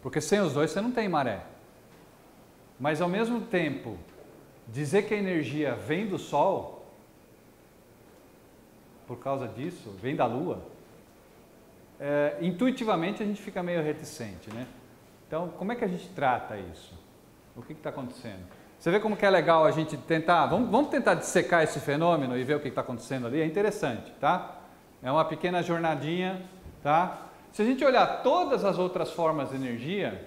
Porque sem os dois você não tem maré. Mas ao mesmo tempo, dizer que a energia vem do Sol, por causa disso, vem da Lua, é, intuitivamente a gente fica meio reticente, né? Então, como é que a gente trata isso? O que está acontecendo? Você vê como que é legal a gente tentar, vamos, vamos tentar dissecar esse fenômeno e ver o que está acontecendo ali? É interessante, tá? É uma pequena jornadinha, tá? Se a gente olhar todas as outras formas de energia,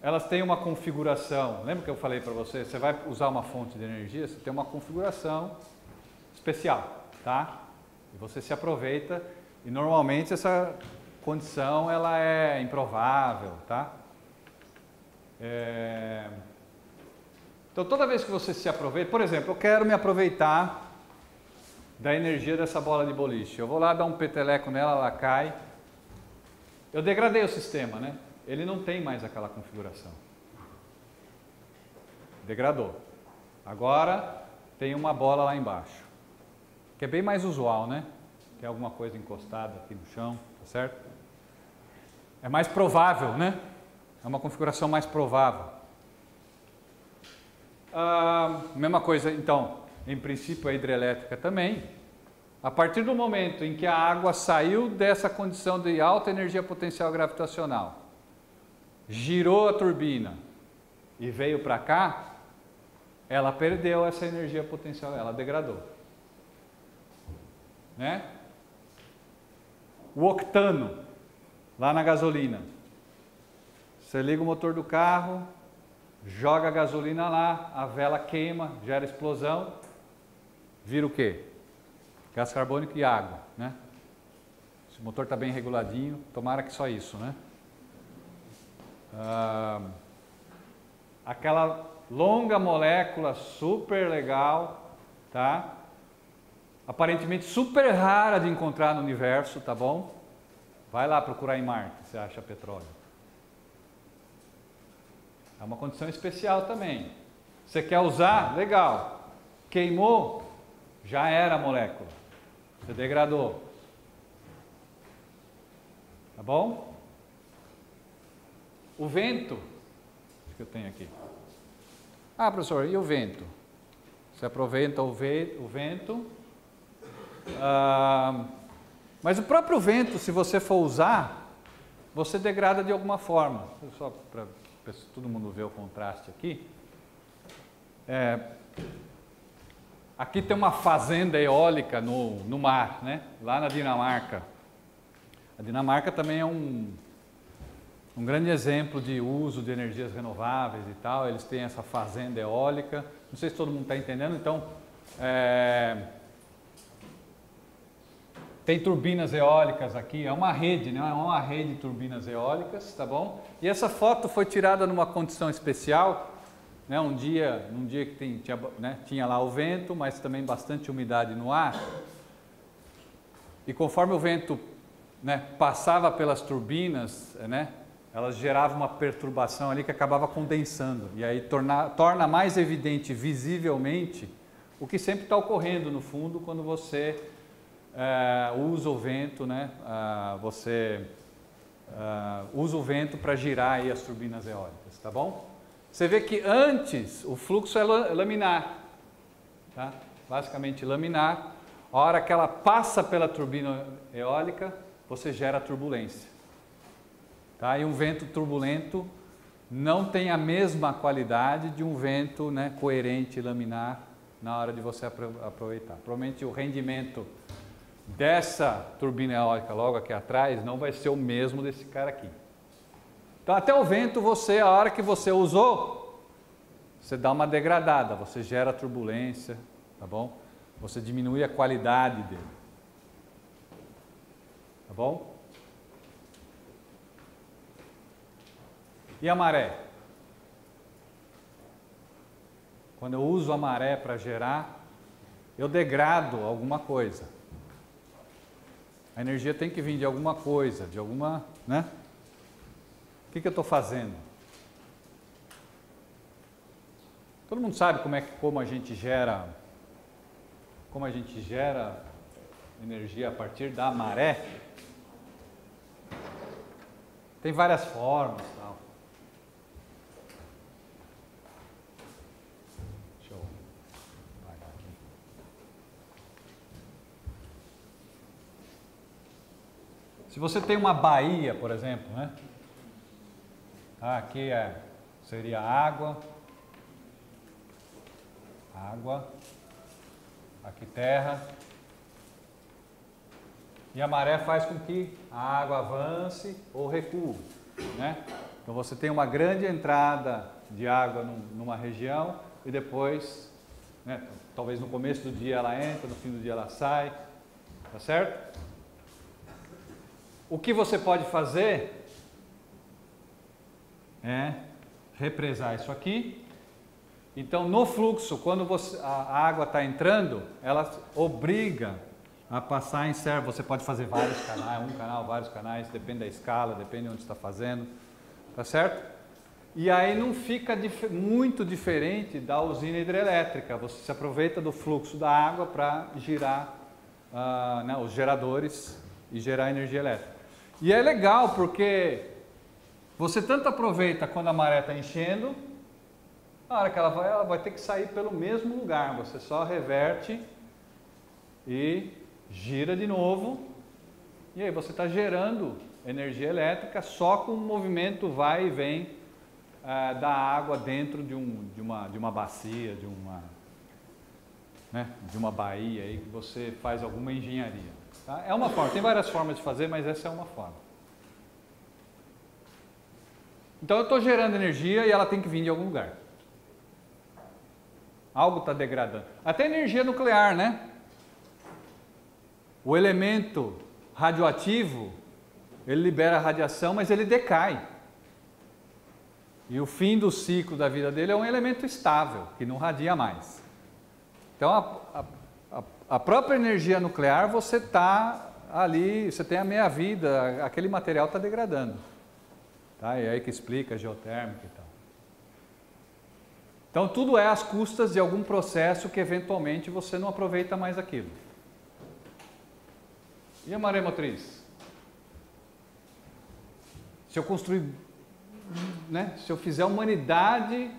elas têm uma configuração. Lembra que eu falei para você? Você vai usar uma fonte de energia, você tem uma configuração especial, tá? E você se aproveita e normalmente essa condição ela é improvável, tá? É... Então, toda vez que você se aproveita, por exemplo, eu quero me aproveitar da energia dessa bola de boliche. Eu vou lá dar um peteleco nela, ela cai. Eu degradei o sistema, né? Ele não tem mais aquela configuração. Degradou. Agora tem uma bola lá embaixo. Que é bem mais usual, né? Tem alguma coisa encostada aqui no chão, tá certo? É mais provável, né? É uma configuração mais provável. Ah, mesma coisa, então, em princípio a hidrelétrica também. A partir do momento em que a água saiu dessa condição de alta energia potencial gravitacional, girou a turbina e veio para cá, ela perdeu essa energia potencial, ela degradou. Né? O octano, lá na gasolina. Você liga o motor do carro, joga a gasolina lá, a vela queima, gera explosão, vira o quê? Gás carbônico e água, né? Se o motor está bem reguladinho, tomara que só isso, né? Ah, aquela longa molécula super legal, tá? Aparentemente super rara de encontrar no universo, tá bom? Vai lá procurar em Marte, você acha petróleo. É uma condição especial também. Você quer usar? Legal. Queimou? Já era a molécula. Você degradou. Tá bom? O vento, que eu tenho aqui. Ah, professor, e o vento? Você aproveita o, o vento. Ah, mas o próprio vento, se você for usar, você degrada de alguma forma. Só para todo mundo ver o contraste aqui. É, aqui tem uma fazenda eólica no, no mar, né? lá na Dinamarca. A Dinamarca também é um, um grande exemplo de uso de energias renováveis e tal. Eles têm essa fazenda eólica. Não sei se todo mundo está entendendo. Então, é, tem turbinas eólicas aqui, é uma rede, né? é uma rede de turbinas eólicas, tá bom? E essa foto foi tirada numa condição especial, né? um dia, num dia que tem, tinha, né? tinha lá o vento, mas também bastante umidade no ar. E conforme o vento né, passava pelas turbinas, né, elas geravam uma perturbação ali que acabava condensando. E aí torna, torna mais evidente visivelmente o que sempre está ocorrendo no fundo quando você uh, usa o vento, né? Uh, você uh, usa o vento para girar aí as turbinas eólicas, tá bom? Você vê que antes o fluxo é laminar, tá? basicamente laminar. A hora que ela passa pela turbina eólica, você gera turbulência. Tá? E um vento turbulento não tem a mesma qualidade de um vento né, coerente laminar na hora de você aproveitar. Provavelmente o rendimento dessa turbina eólica logo aqui atrás não vai ser o mesmo desse cara aqui. Então até o vento você, a hora que você usou, você dá uma degradada, você gera turbulência, tá bom? Você diminui a qualidade dele. Tá bom? E a maré? Quando eu uso a maré para gerar, eu degrado alguma coisa. A energia tem que vir de alguma coisa, de alguma, né? O que, que eu estou fazendo? Todo mundo sabe como é que como a gente gera, como a gente gera energia a partir da maré? Tem várias formas. Se você tem uma baía, por exemplo, né? Aqui é, seria água, água, aqui terra, e a maré faz com que a água avance ou recue, né? Então você tem uma grande entrada de água numa região e depois, né, talvez no começo do dia ela entra, no fim do dia ela sai, tá certo? O que você pode fazer é represar isso aqui. Então, no fluxo, quando você, a água está entrando, ela obriga a passar em servo. Você pode fazer vários canais, um canal, vários canais, depende da escala, depende de onde está fazendo, tá certo? E aí não fica dif muito diferente da usina hidrelétrica. Você se aproveita do fluxo da água para girar uh, né, os geradores e gerar energia elétrica. E é legal porque você tanto aproveita quando a maré está enchendo, na hora que ela vai, ela vai ter que sair pelo mesmo lugar. Você só reverte e gira de novo. E aí você está gerando energia elétrica só com o movimento vai e vem é, da água dentro de, um, de, uma, de uma bacia, de uma, né, de uma baía aí que você faz alguma engenharia. Tá? É uma forma, tem várias formas de fazer, mas essa é uma forma. Então eu estou gerando energia e ela tem que vir de algum lugar. Algo está degradando. Até energia nuclear, né? O elemento radioativo, ele libera radiação, mas ele decai. E o fim do ciclo da vida dele é um elemento estável, que não radia mais. Então, a, a, a própria energia nuclear, você está ali, você tem a meia-vida, aquele material está degradando. Tá? E é aí que explica a geotérmica e tal. Então, tudo é às custas de algum processo que eventualmente você não aproveita mais aquilo. E a maré motriz? Se eu construir, né? Se eu fizer a humanidade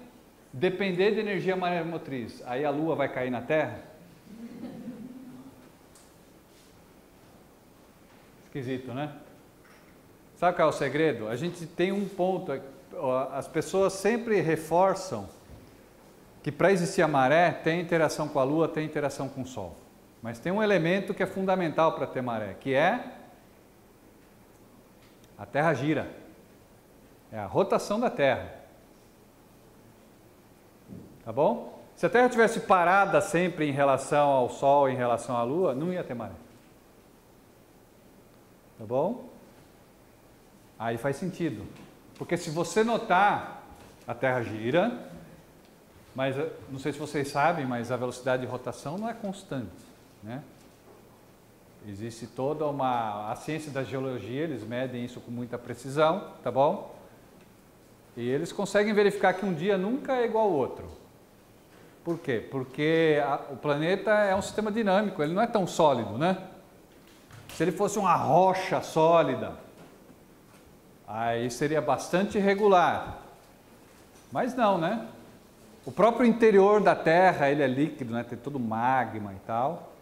depender de energia maré motriz, aí a Lua vai cair na Terra? Esquisito, né? Sabe qual é o segredo? A gente tem um ponto, as pessoas sempre reforçam que para existir a maré tem interação com a Lua, tem interação com o Sol. Mas tem um elemento que é fundamental para ter maré, que é a Terra gira. É a rotação da Terra. Tá bom? Se a Terra tivesse parada sempre em relação ao Sol, em relação à Lua, não ia ter maré. Tá bom? Aí faz sentido. Porque se você notar, a Terra gira, mas não sei se vocês sabem, mas a velocidade de rotação não é constante. Né? Existe toda uma. A ciência da geologia, eles medem isso com muita precisão, tá bom? E eles conseguem verificar que um dia nunca é igual ao outro. Por quê? Porque a, o planeta é um sistema dinâmico, ele não é tão sólido, né? Se ele fosse uma rocha sólida, aí seria bastante irregular. Mas não, né? O próprio interior da Terra, ele é líquido, né? Tem todo magma e tal.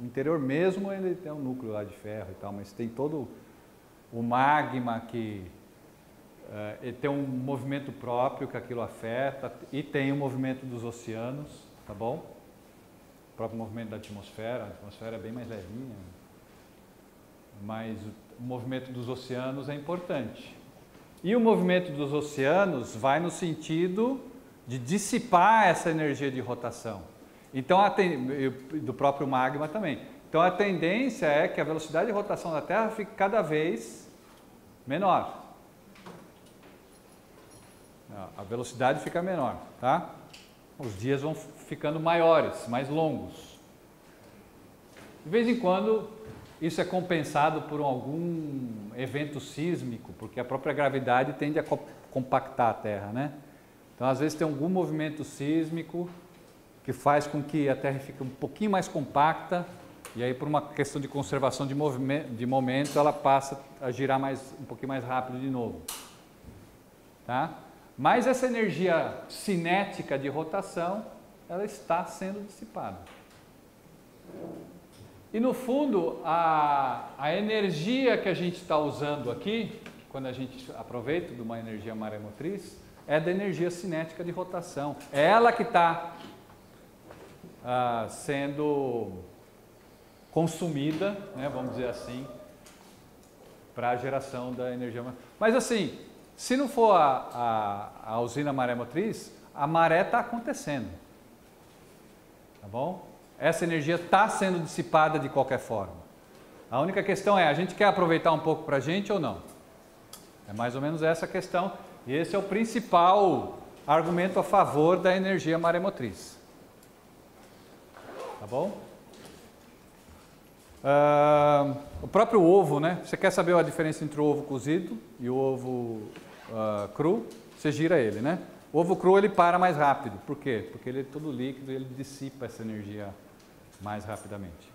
O interior mesmo ele tem um núcleo lá de ferro e tal, mas tem todo o magma que uh, tem um movimento próprio que aquilo afeta e tem o movimento dos oceanos, tá bom? O próprio movimento da atmosfera, a atmosfera é bem mais levinha, mas o movimento dos oceanos é importante. E o movimento dos oceanos vai no sentido de dissipar essa energia de rotação. Então, do próprio magma também. Então, a tendência é que a velocidade de rotação da Terra fique cada vez menor. A velocidade fica menor, tá? Os dias vão ficando maiores, mais longos. De vez em quando, isso é compensado por algum evento sísmico, porque a própria gravidade tende a compactar a Terra, né? Então, às vezes tem algum movimento sísmico que faz com que a Terra fique um pouquinho mais compacta e aí por uma questão de conservação de, movimento, de momento ela passa a girar mais, um pouquinho mais rápido de novo. Tá? Mas essa energia cinética de rotação, ela está sendo dissipada. E no fundo, a, a energia que a gente está usando aqui, quando a gente aproveita de uma energia maremotriz, é da energia cinética de rotação. É ela que está ah, sendo consumida, né, vamos dizer assim, para a geração da energia. Mas assim, se não for a, a, a usina maré motriz, a maré está acontecendo. Tá bom? Essa energia está sendo dissipada de qualquer forma. A única questão é, a gente quer aproveitar um pouco para a gente ou não? É mais ou menos essa a questão. E esse é o principal argumento a favor da energia maremotriz. Tá bom? Uh, o próprio ovo, né? Você quer saber a diferença entre o ovo cozido e o ovo uh, cru? Você gira ele, né? O ovo cru ele para mais rápido. Por quê? Porque ele é todo líquido e ele dissipa essa energia mais rapidamente.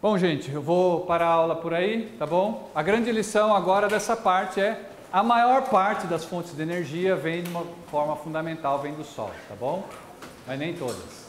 Bom, gente, eu vou parar a aula por aí, tá bom? A grande lição agora dessa parte é a maior parte das fontes de energia vem de uma forma fundamental, vem do Sol, tá bom? Mas nem todas.